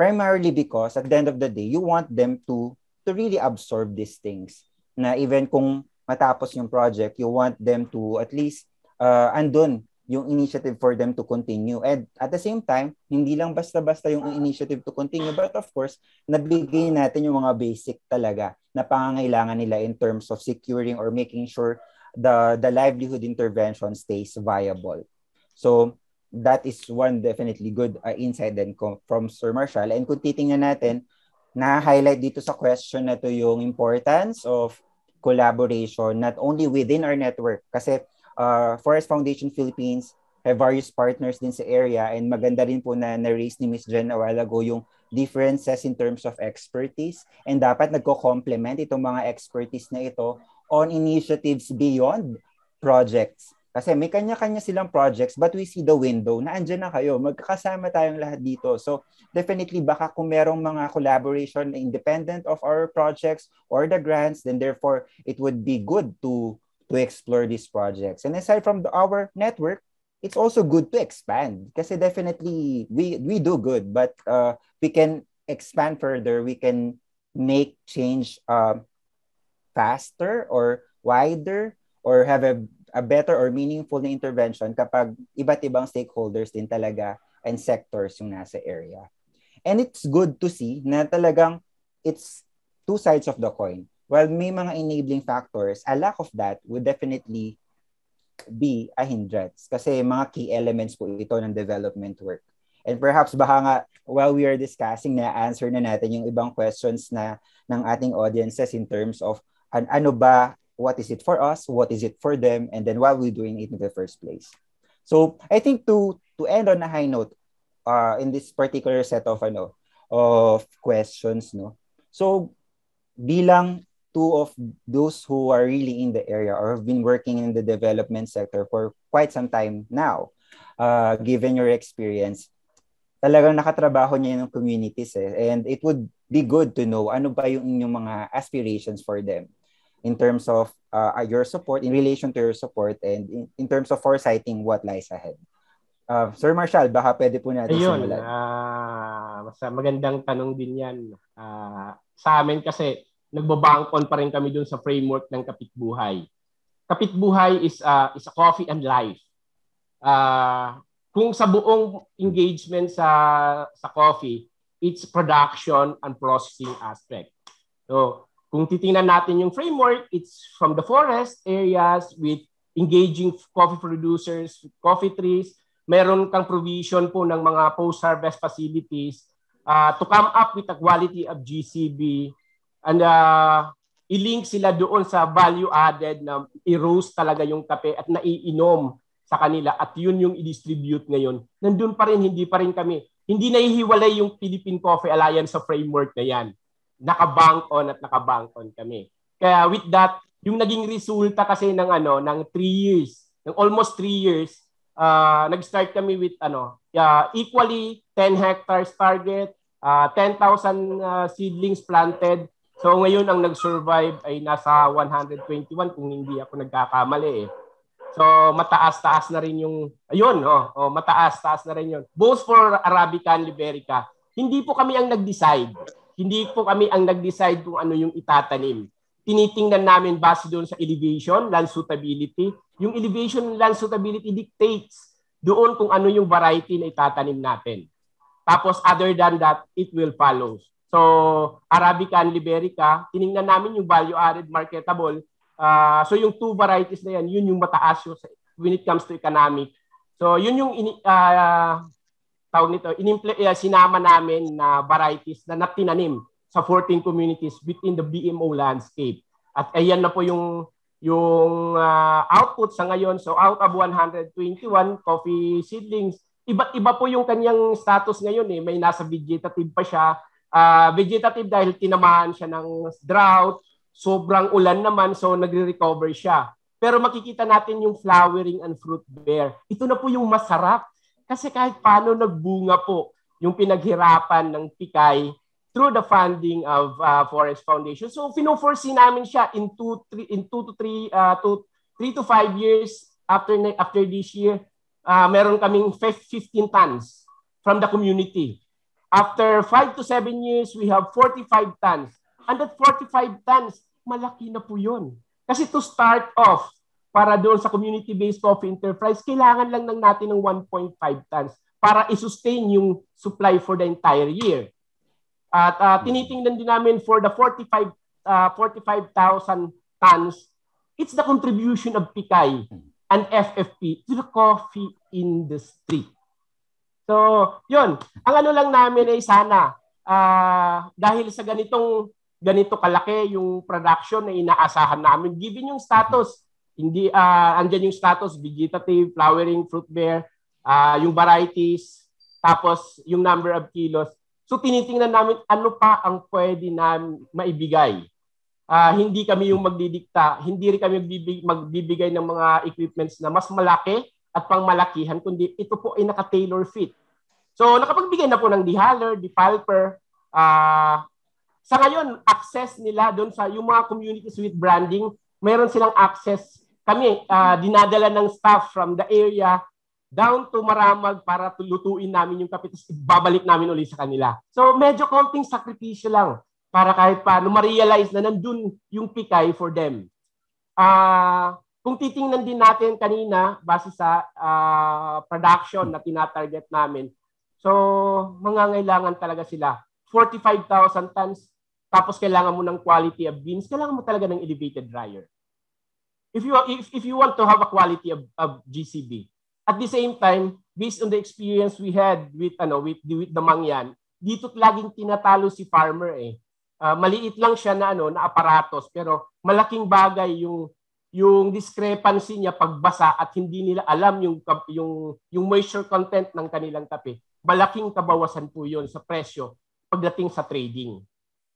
Primarily because at the end of the day, you want them to to really absorb these things. Na even kung matapos yung project, you want them to at least uh, andun yung initiative for them to continue. And at the same time, hindi lang basta-basta yung initiative to continue, but of course, nabigay natin yung mga basic talaga na pangangailangan nila in terms of securing or making sure the the livelihood intervention stays viable. So, that is one definitely good uh, insight then from Sir Marshall. And kung titingnan natin, na-highlight dito sa question na to yung importance of collaboration not only within our network kasi uh, Forest Foundation Philippines have various partners din sa area and maganda rin po na na-raise ni Ms. Jen a while ago yung differences in terms of expertise and dapat nagko-complement itong mga expertise na ito on initiatives beyond projects. Kasi may kanya-kanya silang projects but we see the window na andyan na kayo. Magkakasama tayong lahat dito. So definitely baka kung merong mga collaboration independent of our projects or the grants, then therefore it would be good to to explore these projects. And aside from the, our network, it's also good to expand kasi definitely we we do good but uh, we can expand further we can make change uh, faster or wider or have a, a better or meaningful na intervention kapag iba't ibang stakeholders din talaga and sectors yung nasa area. And it's good to see na talagang it's two sides of the coin. While may mga enabling factors, a lack of that would definitely be a hindrance kasi mga key elements po ito ng development work. And perhaps baka nga while we are discussing na answer na natin yung ibang questions na ng ating audiences in terms of an, ano ba, what is it for us, what is it for them, and then why are we doing it in the first place. So I think to to end on a high note uh, in this particular set of ano of questions no. So bilang two of those who are really in the area or have been working in the development sector for quite some time now, uh, given your experience, talagang nakatrabaho niya yung communities eh. And it would be good to know ano ba yung inyong mga aspirations for them in terms of uh, your support, in relation to your support, and in, in terms of foresighting what lies ahead. Uh, Sir Marshall, baka pwede po natin Ayun, simulan. Uh, magandang tanong din yan. Uh, sa amin kasi, nagbabangkon pa rin kami dun sa framework ng kapitbuhay. Kapitbuhay is uh, is a coffee and life. Uh, kung sa buong engagement sa sa coffee, it's production and processing aspect. So, kung titingnan natin yung framework, it's from the forest areas with engaging coffee producers, coffee trees, meron kang provision po ng mga post-harvest facilities uh, to come up with a quality of GCB and uh, i-link sila doon sa value added na i-roast talaga yung kape at naiinom sa kanila at yun yung i-distribute ngayon. Nandun pa rin, hindi pa rin kami. Hindi nahihiwalay yung Philippine Coffee Alliance sa framework na yan. Nakabank on at nakabank on kami. Kaya with that, yung naging resulta kasi ng ano, ng 3 years, ng almost 3 years, uh, nag-start kami with ano, uh, equally 10 hectares target, uh, 10,000 uh, seedlings planted, So ngayon ang nag-survive ay nasa 121 kung hindi ako nagkakamali eh. So mataas-taas na rin yung ayun oh, oh mataas-taas na rin yun. Both for Arabica and Liberica. Hindi po kami ang nag-decide. Hindi po kami ang nag-decide kung ano yung itatanim. Tinitingnan namin base doon sa elevation, land suitability. Yung elevation land suitability dictates doon kung ano yung variety na itatanim natin. Tapos other than that, it will follow. So, Arabica and Liberica, tiningnan namin yung value added marketable. Uh, so, yung two varieties na yan, yun yung mataas yung, when it comes to economic. So, yun yung uh, tawag nito, inimple, uh, sinama namin na varieties na natinanim sa 14 communities within the BMO landscape. At ayan na po yung yung uh, output sa ngayon. So out of 121 coffee seedlings, iba't iba po yung kanyang status ngayon eh. May nasa vegetative pa siya. Uh, vegetative dahil tinamaan siya ng drought, sobrang ulan naman so nagre-recover siya. Pero makikita natin yung flowering and fruit bear. Ito na po yung masarap. Kasi kahit paano nagbunga po yung pinaghirapan ng pikay through the funding of uh, Forest Foundation. So fino-foresee namin siya in 2 in 2 to 3 uh, to 3 to 5 years after after this year uh, meron kaming 15 tons from the community. After 5 to 7 years, we have 45 tons. And that 45 tons, malaki na po yun. Kasi to start off, para doon sa community-based coffee enterprise, kailangan lang ng natin ng 1.5 tons para i-sustain yung supply for the entire year. At uh, tinitingnan din namin for the 45 uh, 45,000 tons, it's the contribution of Pikay and FFP to the coffee industry. So, yun. Ang ano lang namin ay sana uh, dahil sa ganitong ganito kalaki yung production na inaasahan namin given yung status hindi uh, andyan yung status vegetative flowering fruit bear uh, yung varieties tapos yung number of kilos so tinitingnan namin ano pa ang pwede na maibigay uh, hindi kami yung magdidikta, hindi rin kami magbibigay ng mga equipments na mas malaki at pangmalakihan, kundi ito po ay naka-tailor fit. So nakapagbigay na po ng dehaler, depalper, uh, sa ngayon, access nila doon sa yung mga communities with branding, meron silang access. Kami, uh, dinadala ng staff from the area down to Maramag para tulutuin namin yung kapitas, ibabalik namin ulit sa kanila. So medyo konting sakripisyo lang para kahit paano ma-realize na nandun yung pikay for them. Uh, kung titingnan din natin kanina base sa uh, production na tinatarget namin, so mangangailangan talaga sila 45,000 tons tapos kailangan mo ng quality of beans, kailangan mo talaga ng elevated dryer. If you if, if you want to have a quality of, of GCB. At the same time, based on the experience we had with ano with, with the mangyan, dito laging tinatalo si farmer eh uh, maliit lang siya na ano na aparatos pero malaking bagay yung yung discrepancy niya pagbasa at hindi nila alam yung yung yung moisture content ng kanilang kape. Malaking kabawasan po 'yon sa presyo pagdating sa trading.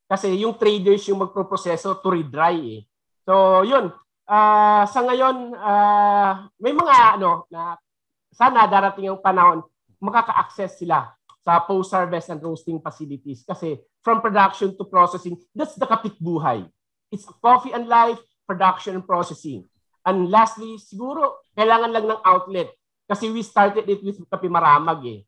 Kasi yung traders yung magproproseso to redry eh. So 'yun. Uh, sa ngayon uh, may mga ano na sana darating yung panahon makaka-access sila sa post-harvest and roasting facilities. Kasi from production to processing, that's the kapitbuhay. It's coffee and life, production and processing. And lastly, siguro, kailangan lang ng outlet. Kasi we started it with Kapi Maramag eh.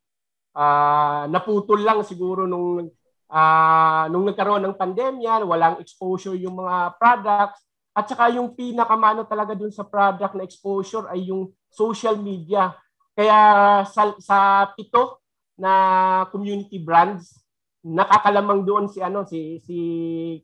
Uh, naputol lang siguro nung uh, nung nagkaroon ng pandemya, walang exposure yung mga products. At saka yung pinakamano talaga dun sa product na exposure ay yung social media. Kaya sa, sa pito na community brands nakakalamang doon si ano si si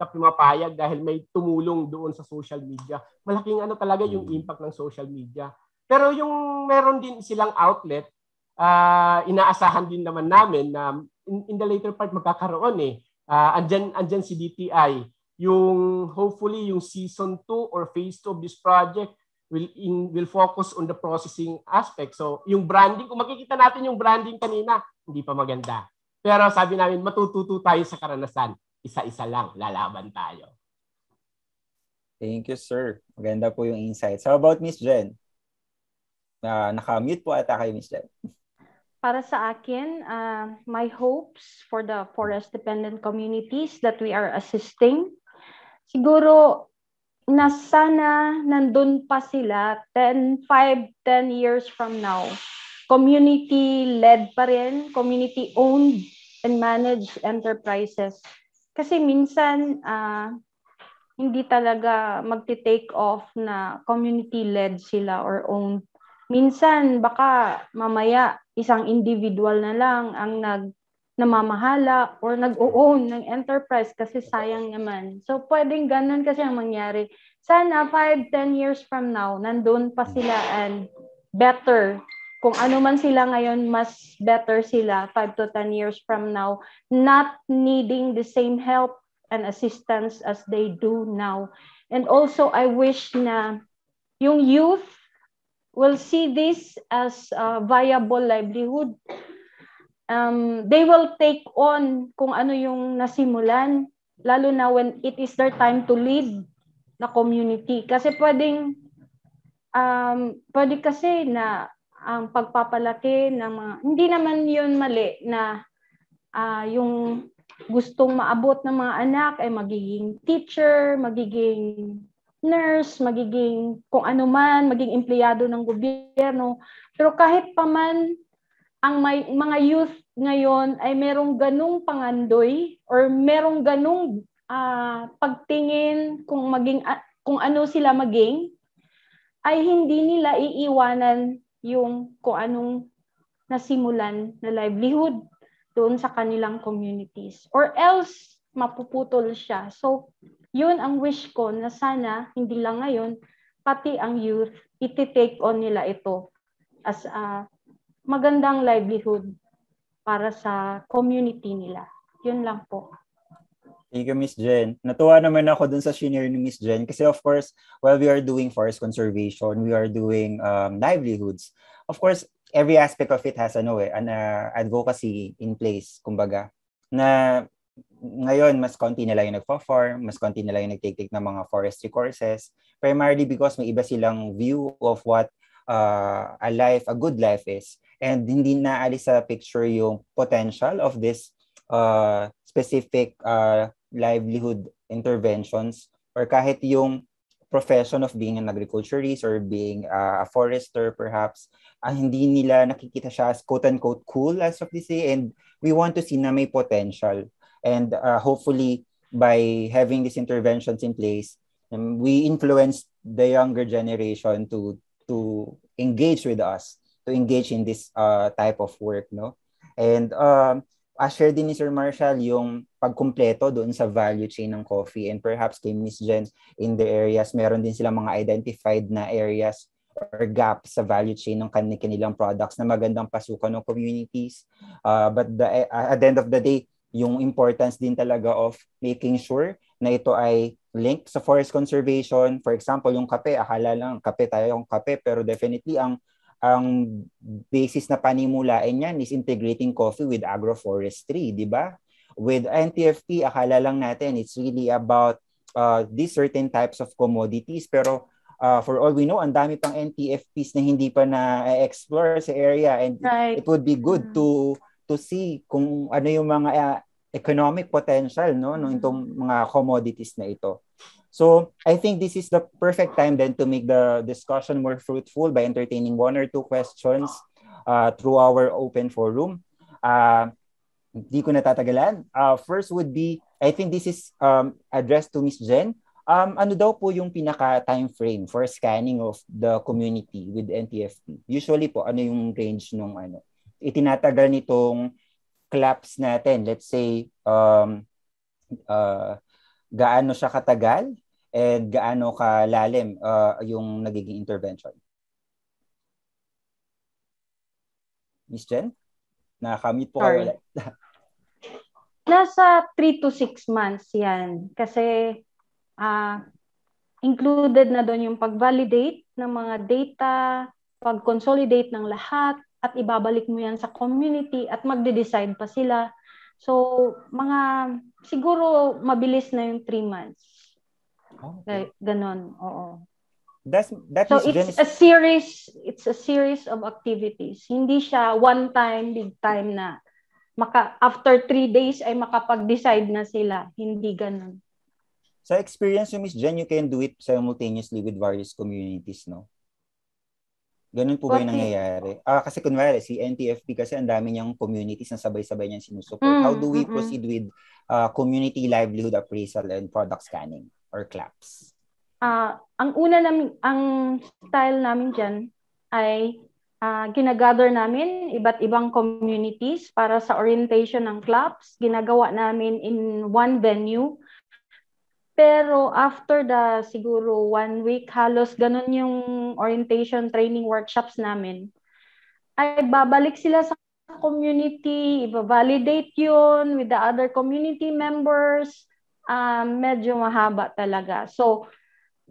Kapi Mapayag dahil may tumulong doon sa social media. Malaking ano talaga yung mm. impact ng social media. Pero yung meron din silang outlet, uh, inaasahan din naman namin na in, in the later part magkakaroon eh. Uh, andyan, andyan si DTI. Yung hopefully yung season 2 or phase 2 of this project will in will focus on the processing aspect. So, yung branding, kung makikita natin yung branding kanina, hindi pa maganda. Pero sabi namin, matututo tayo sa karanasan. Isa-isa lang, lalaban tayo. Thank you, sir. Maganda po yung insights. How about Miss Jen? Uh, naka-mute po ata kayo, Miss Jen. Para sa akin, uh, my hopes for the forest-dependent communities that we are assisting, siguro na sana nandun pa sila 10, 5, 10 years from now community-led pa rin, community-owned and managed enterprises. Kasi minsan, uh, hindi talaga magti-take off na community-led sila or owned. Minsan, baka mamaya isang individual na lang ang nag namamahala or nag-own ng enterprise kasi sayang naman. So, pwedeng ganun kasi ang mangyari. Sana 5, 10 years from now, nandun pa sila and better kung ano man sila ngayon, mas better sila 5 to 10 years from now, not needing the same help and assistance as they do now. And also, I wish na yung youth will see this as a viable livelihood. Um, they will take on kung ano yung nasimulan, lalo na when it is their time to lead the community. Kasi pwedeng, um, pwede kasi na ang pagpapalaki ng mga, hindi naman yun mali na uh, yung gustong maabot ng mga anak ay magiging teacher, magiging nurse, magiging kung ano man, maging empleyado ng gobyerno. Pero kahit pa man ang may, mga youth ngayon ay merong ganung pangandoy or merong ganung uh, pagtingin kung maging uh, kung ano sila maging ay hindi nila iiwanan yung kung anong nasimulan na livelihood doon sa kanilang communities or else mapuputol siya. So yun ang wish ko na sana hindi lang ngayon pati ang youth iti-take on nila ito as a magandang livelihood para sa community nila. Yun lang po. Thank you, Miss Jen. Natuwa naman ako dun sa senior ni Miss Jen kasi of course, while we are doing forest conservation, we are doing um, livelihoods. Of course, every aspect of it has ano eh, an uh, advocacy in place, kumbaga, na ngayon, mas konti na lang yung nagpa-farm, mas konti na lang yung nagtake-take ng mga forestry courses, primarily because may iba silang view of what uh, a life, a good life is. And hindi na alis sa picture yung potential of this uh, specific uh, livelihood interventions or kahit yung profession of being an agriculturist or being uh, a forester perhaps, uh, hindi nila nakikita siya as quote-unquote cool as of this day and we want to see na may potential And uh, hopefully, by having these interventions in place, um, we influence the younger generation to to engage with us, to engage in this uh, type of work, no? And um, uh, share din ni Sir Marshall yung pagkumpleto doon sa value chain ng coffee and perhaps kay Miss Jen in the areas, meron din sila mga identified na areas or gaps sa value chain ng kanilang products na magandang pasukan ng communities. Uh, but the, at the end of the day, yung importance din talaga of making sure na ito ay link sa forest conservation. For example, yung kape, akala lang kape tayo yung kape, pero definitely ang ang basis na panimulain niyan is integrating coffee with agroforestry, di ba? With NTFP, akala lang natin it's really about uh, these certain types of commodities, pero uh, for all we know, ang dami pang NTFPs na hindi pa na-explore sa area and right. it would be good mm. to to see kung ano yung mga uh, economic potential no no mm-hmm. itong mga commodities na ito. So, I think this is the perfect time then to make the discussion more fruitful by entertaining one or two questions uh, through our open forum. Uh, hindi ko natatagalan. Uh, first would be, I think this is um, addressed to Miss Jen. Um, ano daw po yung pinaka time frame for scanning of the community with NTFP? Usually po, ano yung range nung ano? Itinatagal nitong claps natin, let's say, um, uh, gaano siya katagal and gaano kalalim uh, yung nagiging intervention? Miss Jen? Nakamute po kayo ulit. Nasa 3 to 6 months yan. Kasi uh, included na doon yung pag-validate ng mga data, pag-consolidate ng lahat, at ibabalik mo yan sa community at magde-decide pa sila. So, mga siguro mabilis na yung three months. Okay. Like, ganon, oo. That's, that so it's a series it's a series of activities. Hindi siya one time big time na maka after three days ay makapag-decide na sila. Hindi ganun. Sa experience mo, Miss Jen, you can do it simultaneously with various communities, no? Ganun po ba yung nangyayari? Ah, kasi kunwari, si NTFP kasi ang dami niyang communities na sabay-sabay niyang sinusupport. Mm, How do we mm-mm. proceed with uh, community livelihood appraisal and product scanning or CLAPS? Uh, ang una namin, ang style namin dyan ay uh, ginagather namin iba't ibang communities para sa orientation ng CLAPS. Ginagawa namin in one venue pero after the siguro one week, halos ganun yung orientation training workshops namin, ay babalik sila sa community, i-validate yun with the other community members. Um, medyo mahaba talaga. So,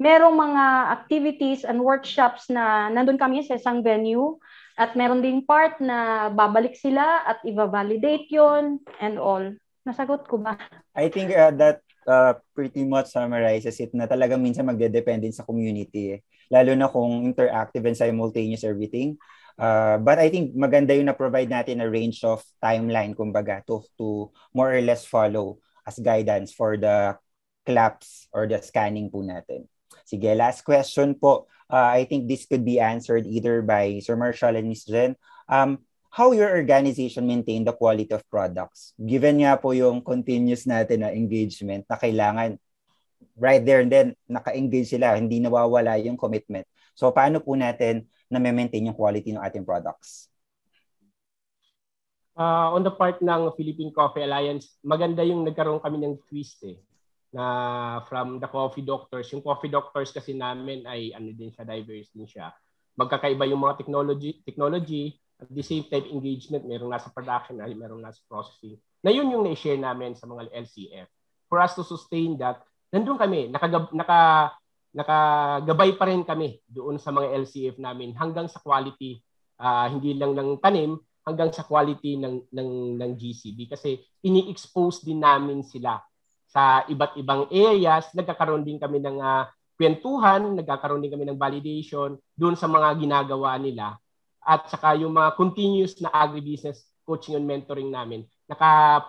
merong mga activities and workshops na nandun kami sa isang venue at meron ding part na babalik sila at i-validate yon and all. Nasagot ko ba? I think uh, that uh, pretty much summarizes it na talagang minsan magde-depend sa community. Eh. Lalo na kung interactive and simultaneous everything. Uh, but I think maganda yung na-provide natin a range of timeline, kumbaga, to, to more or less follow as guidance for the claps or the scanning po natin. Sige, last question po. Uh, I think this could be answered either by Sir Marshall and Ms. Jen. Um, how your organization maintain the quality of products? Given nga po yung continuous natin na engagement na kailangan right there and then naka-engage sila, hindi nawawala yung commitment. So paano po natin na maintain yung quality ng ating products? Uh, on the part ng Philippine Coffee Alliance, maganda yung nagkaroon kami ng twist eh na from the coffee doctors. Yung coffee doctors kasi namin ay ano din siya, diverse din siya. Magkakaiba yung mga technology, technology at the same time engagement, merong nasa production, ay merong nasa processing. Na yun yung na-share namin sa mga LCF. For us to sustain that, nandun kami, nakagab, naka, nakagabay pa rin kami doon sa mga LCF namin hanggang sa quality, uh, hindi lang ng tanim, hanggang sa quality ng, ng, ng GCB kasi ini-expose din namin sila sa iba't ibang areas. Nagkakaroon din kami ng uh, kwentuhan, nagkakaroon din kami ng validation doon sa mga ginagawa nila. At saka yung mga continuous na agribusiness coaching and mentoring namin, naka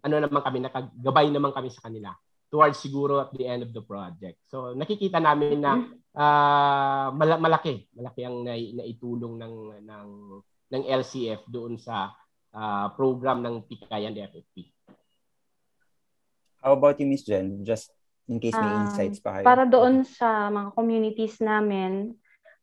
ano naman kami, nakagabay naman kami sa kanila towards siguro at the end of the project. So nakikita namin na uh, malaki, malaki ang naitulong ng ng ng LCF doon sa uh, program ng PICAY and FFP. How about you, Miss Jen? Just in case may um, insights pa kayo. Para doon sa mga communities namin,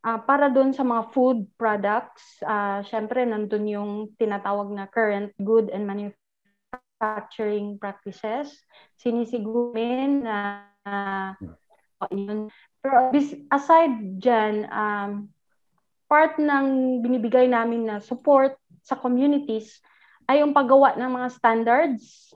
uh, para doon sa mga food products, uh, syempre nandun yung tinatawag na current good and manufacturing practices. Sinisigumin na uh, yun. Pero aside dyan, um, part ng binibigay namin na support sa communities ay yung paggawa ng mga standards,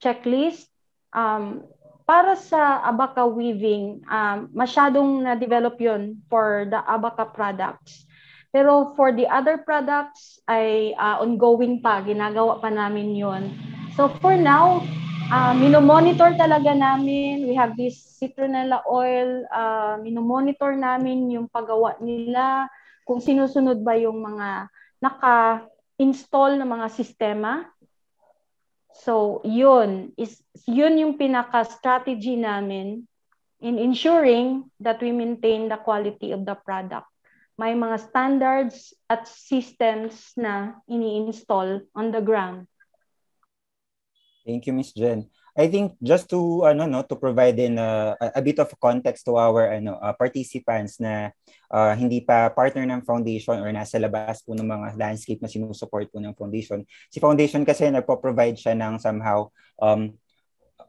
checklist, um, para sa abaca weaving, um, masyadong na-develop yun for the abaca products. Pero for the other products ay uh, ongoing pa, ginagawa pa namin yun. So for now, uh, minomonitor talaga namin. We have this citronella oil, uh, minomonitor namin yung paggawa nila, kung sinusunod ba yung mga naka-install na mga sistema So, yun is yun yung pinaka-strategy namin in ensuring that we maintain the quality of the product. May mga standards at systems na ini-install on the ground. Thank you, Miss Jen. I think just to ano no to provide in a, a bit of context to our ano uh, participants na uh, hindi pa partner ng foundation or nasa labas po ng mga landscape na sinusupport po ng foundation. Si foundation kasi nagpo-provide siya ng somehow um,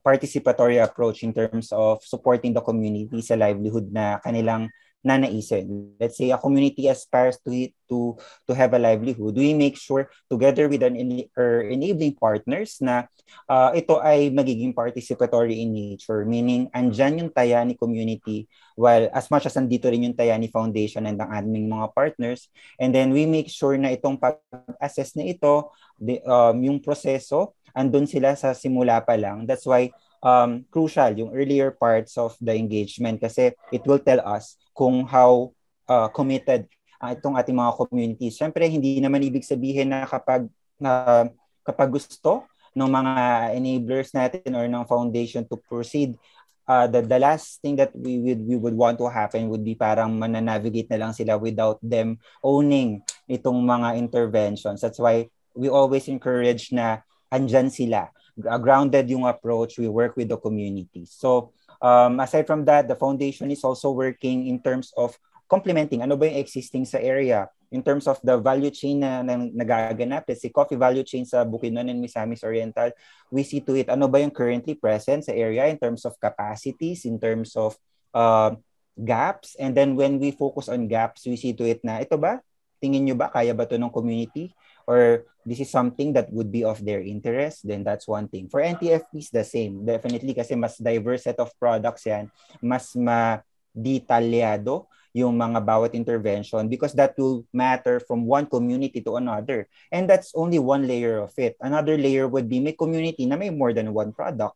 participatory approach in terms of supporting the community sa livelihood na kanilang nanaisin. Let's say a community aspires to to to have a livelihood. We make sure together with an in, or enabling partners na uh, ito ay magiging participatory in nature, meaning andyan yung Tayani community while as much as andito rin yung Tayani Foundation and ang aming mga partners. And then we make sure na itong pag-assess na ito, the, um, yung proseso, andun sila sa simula pa lang. That's why um, crucial yung earlier parts of the engagement kasi it will tell us kung how uh, committed uh, itong ating mga communities. Siyempre, hindi naman ibig sabihin na kapag na kapag gusto ng mga enablers natin or ng foundation to proceed, uh, the, the last thing that we would, we would want to happen would be parang mananavigate na lang sila without them owning itong mga interventions. That's why we always encourage na andyan sila grounded yung approach, we work with the community. So, um, aside from that, the foundation is also working in terms of complementing ano ba yung existing sa area in terms of the value chain na, na nagaganap. Let's say coffee value chain sa Bukidnon and Misamis Oriental. We see to it ano ba yung currently present sa area in terms of capacities, in terms of uh, gaps. And then when we focus on gaps, we see to it na ito ba? Tingin nyo ba kaya ba to ng community? Or this is something that would be of their interest, then that's one thing. For NTFPs, the same. Definitely kasi mas diverse set of products yan. Mas ma detalyado yung mga bawat intervention because that will matter from one community to another. And that's only one layer of it. Another layer would be may community na may more than one product.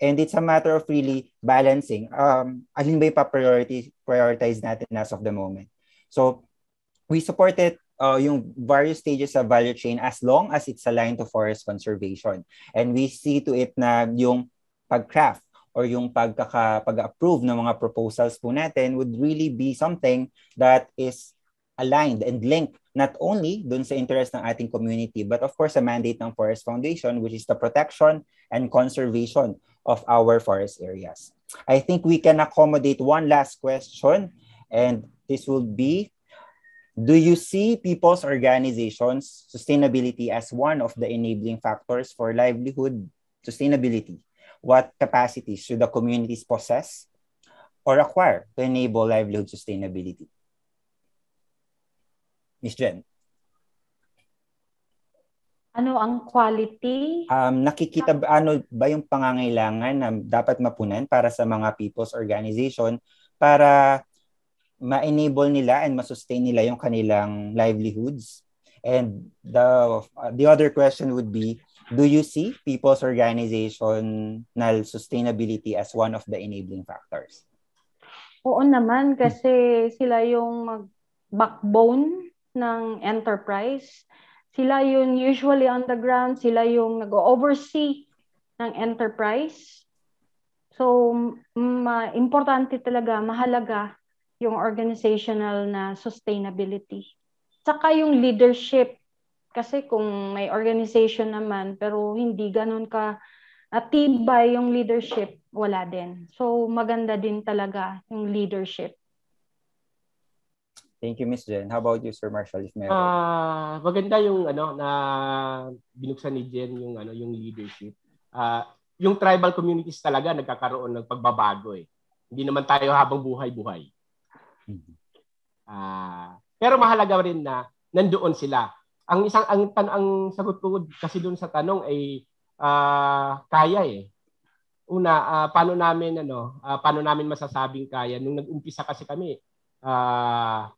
And it's a matter of really balancing. Um, alin ba ipa-prioritize prioritize natin as of the moment. So, we supported uh, yung various stages of value chain as long as it's aligned to forest conservation. And we see to it na yung pag-craft or yung pagkaka pag-approve ng mga proposals po natin would really be something that is aligned and linked not only dun sa interest ng ating community but of course a mandate ng Forest Foundation which is the protection and conservation of our forest areas. I think we can accommodate one last question and this will be do you see people's organizations sustainability as one of the enabling factors for livelihood sustainability? what capacities should the communities possess or acquire to enable livelihood sustainability? Ms. Jen. Ano ang quality? Um, nakikita ba, ano ba yung pangangailangan na dapat mapunan para sa mga people's organization para ma-enable nila and ma-sustain nila yung kanilang livelihoods? And the uh, the other question would be, do you see people's organizational sustainability as one of the enabling factors? Oo naman kasi sila yung mag backbone ng enterprise. Sila yung usually on the ground, sila yung nag-oversee ng enterprise. So, ma- importante talaga, mahalaga yung organizational na sustainability. Saka yung leadership kasi kung may organization naman pero hindi ganun ka atibay yung leadership, wala din. So maganda din talaga yung leadership. Thank you, Miss Jen. How about you, Sir Marshall, if meron? Uh, maganda yung ano na binuksan ni Jen yung ano yung leadership. Uh, yung tribal communities talaga nagkakaroon ng pagbabago eh. Hindi naman tayo habang buhay-buhay. Uh, pero mahalaga rin na nandoon sila ang isang ang tan ang sagot ko kasi doon sa tanong ay uh, kaya eh. Una, uh, paano namin ano, uh, paano namin masasabing kaya nung nag-umpisa kasi kami uh,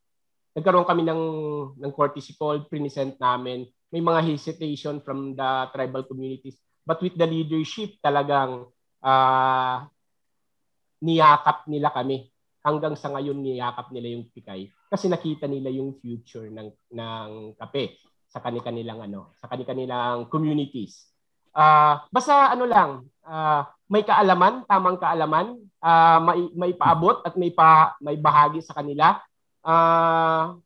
nagkaroon kami ng ng courtesy call, present namin. May mga hesitation from the tribal communities. But with the leadership, talagang uh, niyakap nila kami. Hanggang sa ngayon, niyakap nila yung pikay kasi nakita nila yung future ng ng kape sa kanilang ano, sa kanilang communities. Uh, basta ano lang, uh, may kaalaman, tamang kaalaman, uh, may may paabot at may pa may bahagi sa kanila. Uh,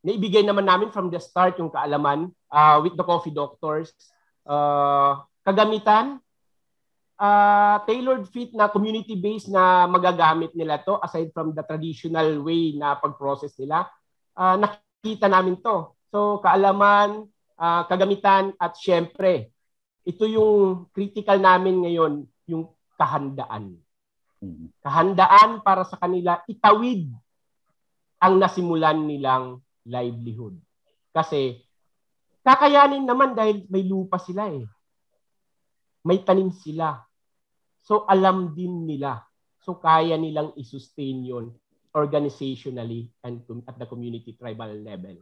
naibigay naman namin from the start yung kaalaman uh, with the coffee doctors. Uh, kagamitan, uh, tailored fit na community-based na magagamit nila to aside from the traditional way na pag-process nila. Uh, nakita namin to So kaalaman, uh, kagamitan at syempre, ito yung critical namin ngayon, yung kahandaan. Mm-hmm. Kahandaan para sa kanila itawid ang nasimulan nilang livelihood. Kasi kakayanin naman dahil may lupa sila eh. May tanim sila. So alam din nila. So kaya nilang i-sustain yon organizationally and at the community tribal level.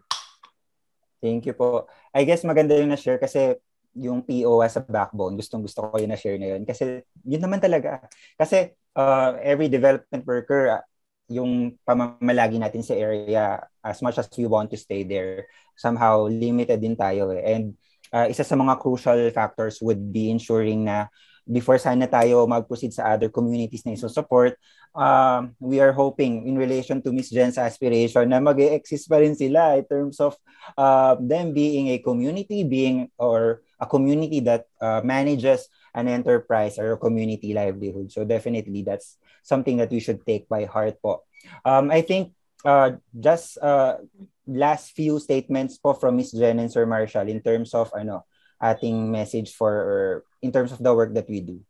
Thank you po. I guess maganda yung na-share kasi yung PO as a backbone, gustong gusto ko yung na-share na yun. Kasi yun naman talaga. Kasi uh, every development worker, uh, yung pamamalagi natin sa area, as much as we want to stay there, somehow limited din tayo. Eh. And uh, isa sa mga crucial factors would be ensuring na before sana tayo mag-proceed sa other communities na iso-support, uh, we are hoping in relation to Miss Jen's aspiration na mag-exist pa rin sila in terms of uh, them being a community, being or a community that uh, manages an enterprise or a community livelihood. So definitely that's something that we should take by heart po. Um, I think uh, just uh, last few statements po from Miss Jen and Sir Marshall in terms of ano ating message for in terms of the work that we do?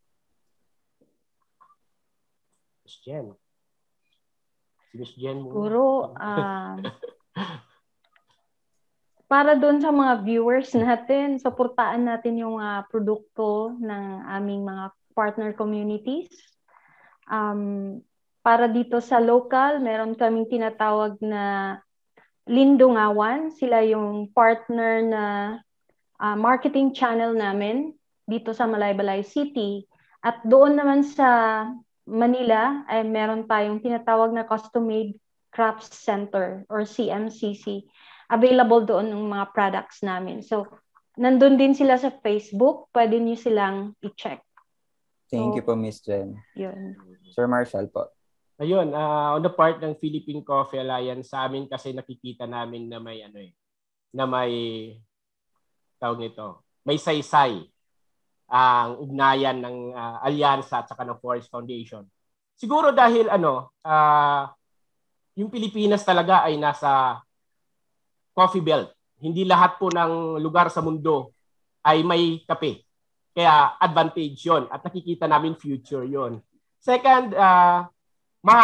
Miss Jen. Si Miss Jen mo. Siguro, uh, para doon sa mga viewers natin, suportaan natin yung uh, produkto ng aming mga partner communities. Um, para dito sa local, meron kaming tinatawag na Lindungawan. Sila yung partner na uh, marketing channel namin dito sa Malaybalay City. At doon naman sa Manila ay meron tayong tinatawag na Custom-Made Crafts Center or CMCC. Available doon ng mga products namin. So, nandun din sila sa Facebook. Pwede niyo silang i-check. Thank so, you po, Miss Jen. Yun. Sir Marshall po. Ayun, uh, on the part ng Philippine Coffee Alliance, sa amin kasi nakikita namin na may ano eh, na may tawag nito, may saysay ang ugnayan ng uh, alyansa at saka ng Forest Foundation. Siguro dahil ano, uh, yung Pilipinas talaga ay nasa coffee belt. Hindi lahat po ng lugar sa mundo ay may kape. Kaya advantage yon at nakikita namin future yon. Second, uh, ma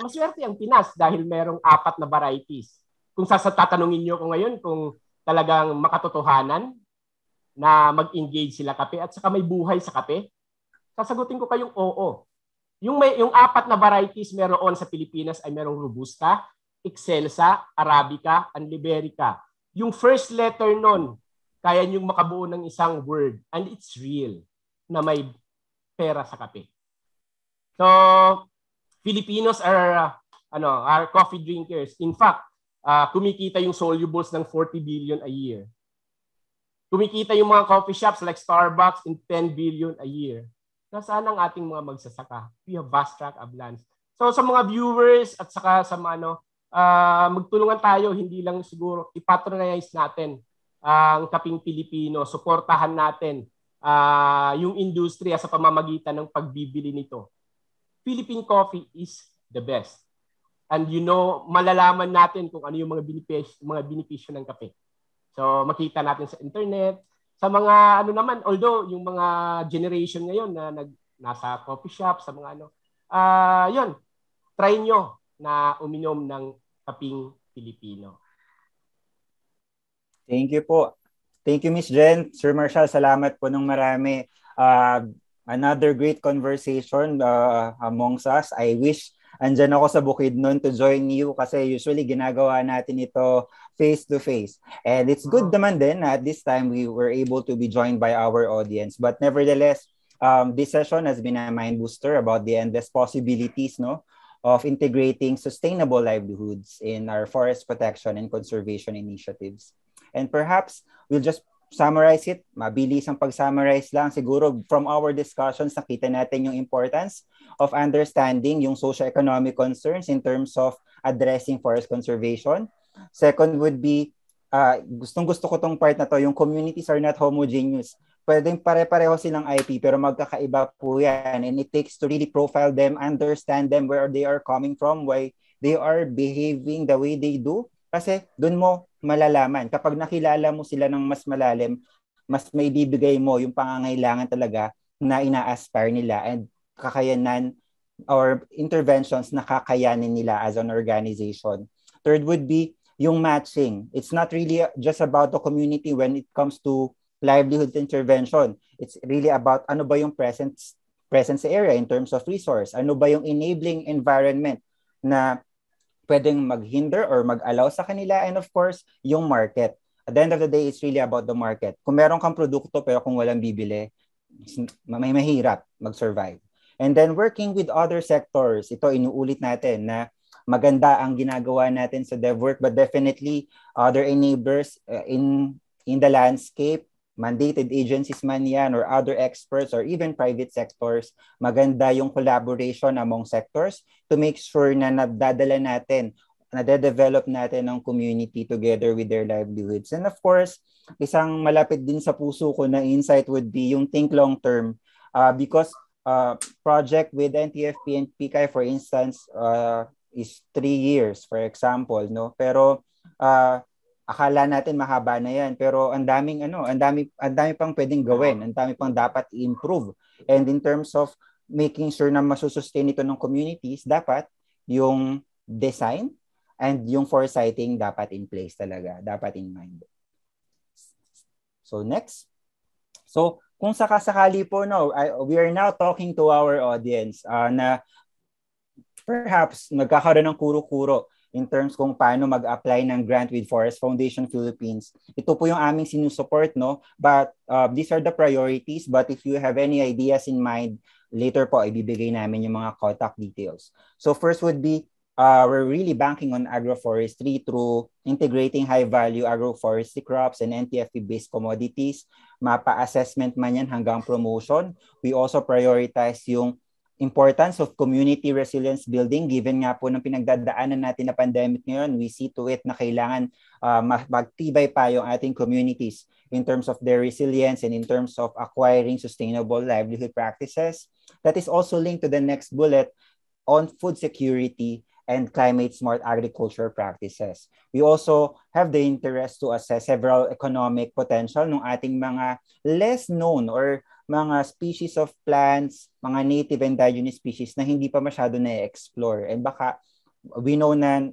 maswerte ang Pinas dahil merong apat na varieties. Kung sasatatanungin niyo ko ngayon kung talagang makatotohanan na mag-engage sila kape at saka may buhay sa kape, sasagutin ko kayong oo. Yung may yung apat na varieties meron sa Pilipinas ay merong Robusta, Excelsa, Arabica, and Liberica. Yung first letter nun, kaya niyong makabuo ng isang word and it's real na may pera sa kape. So, Filipinos are uh, ano, are coffee drinkers. In fact, uh, kumikita yung solubles ng 40 billion a year. Kumikita yung mga coffee shops like Starbucks in 10 billion a year nasaan ang ating mga magsasaka? We have vast tract of lands. So sa mga viewers at saka sa mga ano, uh, magtulungan tayo, hindi lang siguro ipatronize natin ang kaping Pilipino, suportahan natin uh, yung industriya sa pamamagitan ng pagbibili nito. Philippine coffee is the best. And you know, malalaman natin kung ano yung mga benepisyo, mga benepisyo ng kape. So makita natin sa internet, sa mga ano naman, although yung mga generation ngayon na nag, nasa coffee shop, sa mga ano, uh, yun, try nyo na uminom ng kaping Pilipino. Thank you po. Thank you, Miss Jen. Sir Marshall, salamat po ng marami. Uh, another great conversation uh, amongst us. I wish andyan ako sa Bukidnon to join you kasi usually ginagawa natin ito face to face. And it's good uh-huh. naman din at this time we were able to be joined by our audience. But nevertheless, um, this session has been a mind booster about the endless possibilities no, of integrating sustainable livelihoods in our forest protection and conservation initiatives. And perhaps we'll just summarize it, mabilis ang pag-summarize lang. Siguro from our discussions, nakita natin yung importance of understanding yung socio-economic concerns in terms of addressing forest conservation. Second would be, uh, gustong-gusto ko tong part na to, yung communities are not homogeneous. Pwedeng pare-pareho silang IP pero magkakaiba po yan. And it takes to really profile them, understand them, where they are coming from, why they are behaving the way they do. Kasi doon mo malalaman. Kapag nakilala mo sila ng mas malalim, mas may bibigay mo yung pangangailangan talaga na ina-aspire nila and kakayanan or interventions na kakayanin nila as an organization. Third would be yung matching. It's not really just about the community when it comes to livelihood intervention. It's really about ano ba yung presence presence area in terms of resource. Ano ba yung enabling environment na pwedeng maghinder or mag-allow sa kanila and of course, yung market. At the end of the day, it's really about the market. Kung meron kang produkto pero kung walang bibili, may mahirap mag-survive. And then working with other sectors, ito inuulit natin na maganda ang ginagawa natin sa DevWork but definitely other enablers uh, in in the landscape mandated agencies man yan or other experts or even private sectors, maganda yung collaboration among sectors to make sure na nadadala natin, nade-develop natin ang community together with their livelihoods. And of course, isang malapit din sa puso ko na insight would be yung think long term uh, because uh, project with NTFP and PKI for instance uh, is three years for example no pero uh, akala natin mahaba na yan pero ang daming ano ang dami ang dami pang pwedeng gawin ang dami pang dapat i-improve. And in terms of making sure na masusustain ito ng communities dapat yung design and yung foresighting dapat in place talaga dapat in mind. So next. So kung sakasakali po no I, we are now talking to our audience uh, na perhaps nagkakaroon ng kuro-kuro in terms kung paano mag-apply ng grant with Forest Foundation Philippines. Ito po yung aming sinusupport, no? But uh, these are the priorities. But if you have any ideas in mind, later po ibibigay namin yung mga contact details. So first would be, uh, we're really banking on agroforestry through integrating high-value agroforestry crops and NTFP-based commodities. Mapa assessment man yan hanggang promotion. We also prioritize yung importance of community resilience building given nga po ng pinagdadaanan natin na pandemic ngayon we see to it na kailangan uh, magtibay pa yung ating communities in terms of their resilience and in terms of acquiring sustainable livelihood practices that is also linked to the next bullet on food security and climate smart agriculture practices. We also have the interest to assess several economic potential ng ating mga less known or mga species of plants, mga native indigenous species na hindi pa masyado na-explore. And baka we know na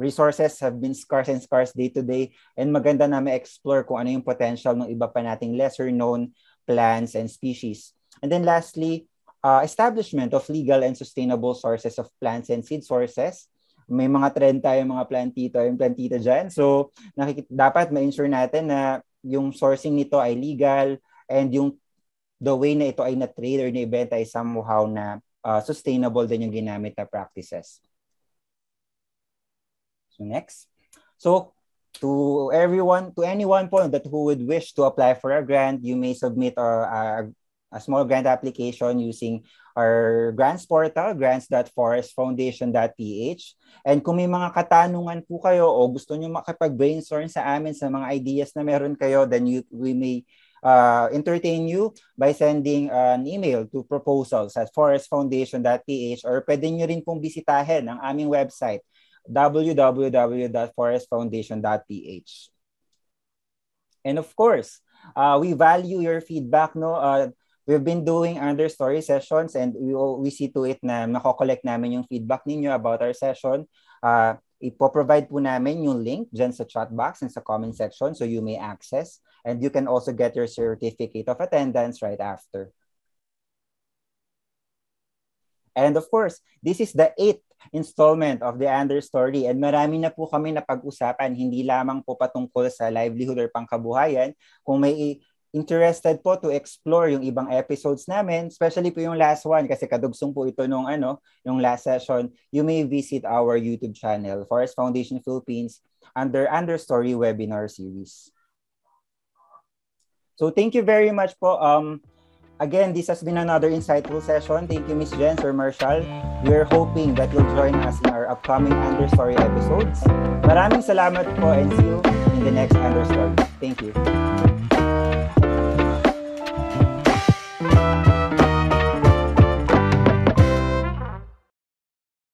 resources have been scarce and scarce day to day and maganda na ma-explore kung ano yung potential ng iba pa nating lesser known plants and species. And then lastly, uh, establishment of legal and sustainable sources of plants and seed sources. May mga trend tayo mga plantito, yung plantita dyan. So, nakikita, dapat ma-ensure natin na yung sourcing nito ay legal, and yung the way na ito ay na-trade or na-ibenta ay somehow na uh, sustainable din yung ginamit na practices. So next. So to everyone, to anyone po that who would wish to apply for a grant, you may submit a, a, a small grant application using our grants portal, grants.forestfoundation.ph. And kung may mga katanungan po kayo o gusto nyo makipag-brainstorm sa amin sa mga ideas na meron kayo, then you, we may uh, entertain you by sending an email to proposals at forestfoundation.ph or pwede nyo rin pong bisitahin ang aming website www.forestfoundation.ph. And of course, uh, we value your feedback. No, uh, we've been doing understory sessions and we, we see to it na makokollect namin yung feedback ninyo about our session. Uh, ipo-provide po namin yung link dyan sa chat box and sa comment section so you may access and you can also get your certificate of attendance right after. And of course, this is the eighth installment of the Under Story and marami na po kami na pag-usapan, hindi lamang po patungkol sa livelihood or pangkabuhayan. Kung may interested po to explore yung ibang episodes namin, especially po yung last one kasi kadugsong po ito nung ano, yung last session, you may visit our YouTube channel, Forest Foundation Philippines, under Understory Webinar Series. So thank you very much po. Um, again, this has been another insightful session. Thank you, Miss Jen, Sir Marshall. We're hoping that you'll join us in our upcoming Understory episodes. Maraming salamat po and see you in the next Understory. Thank you.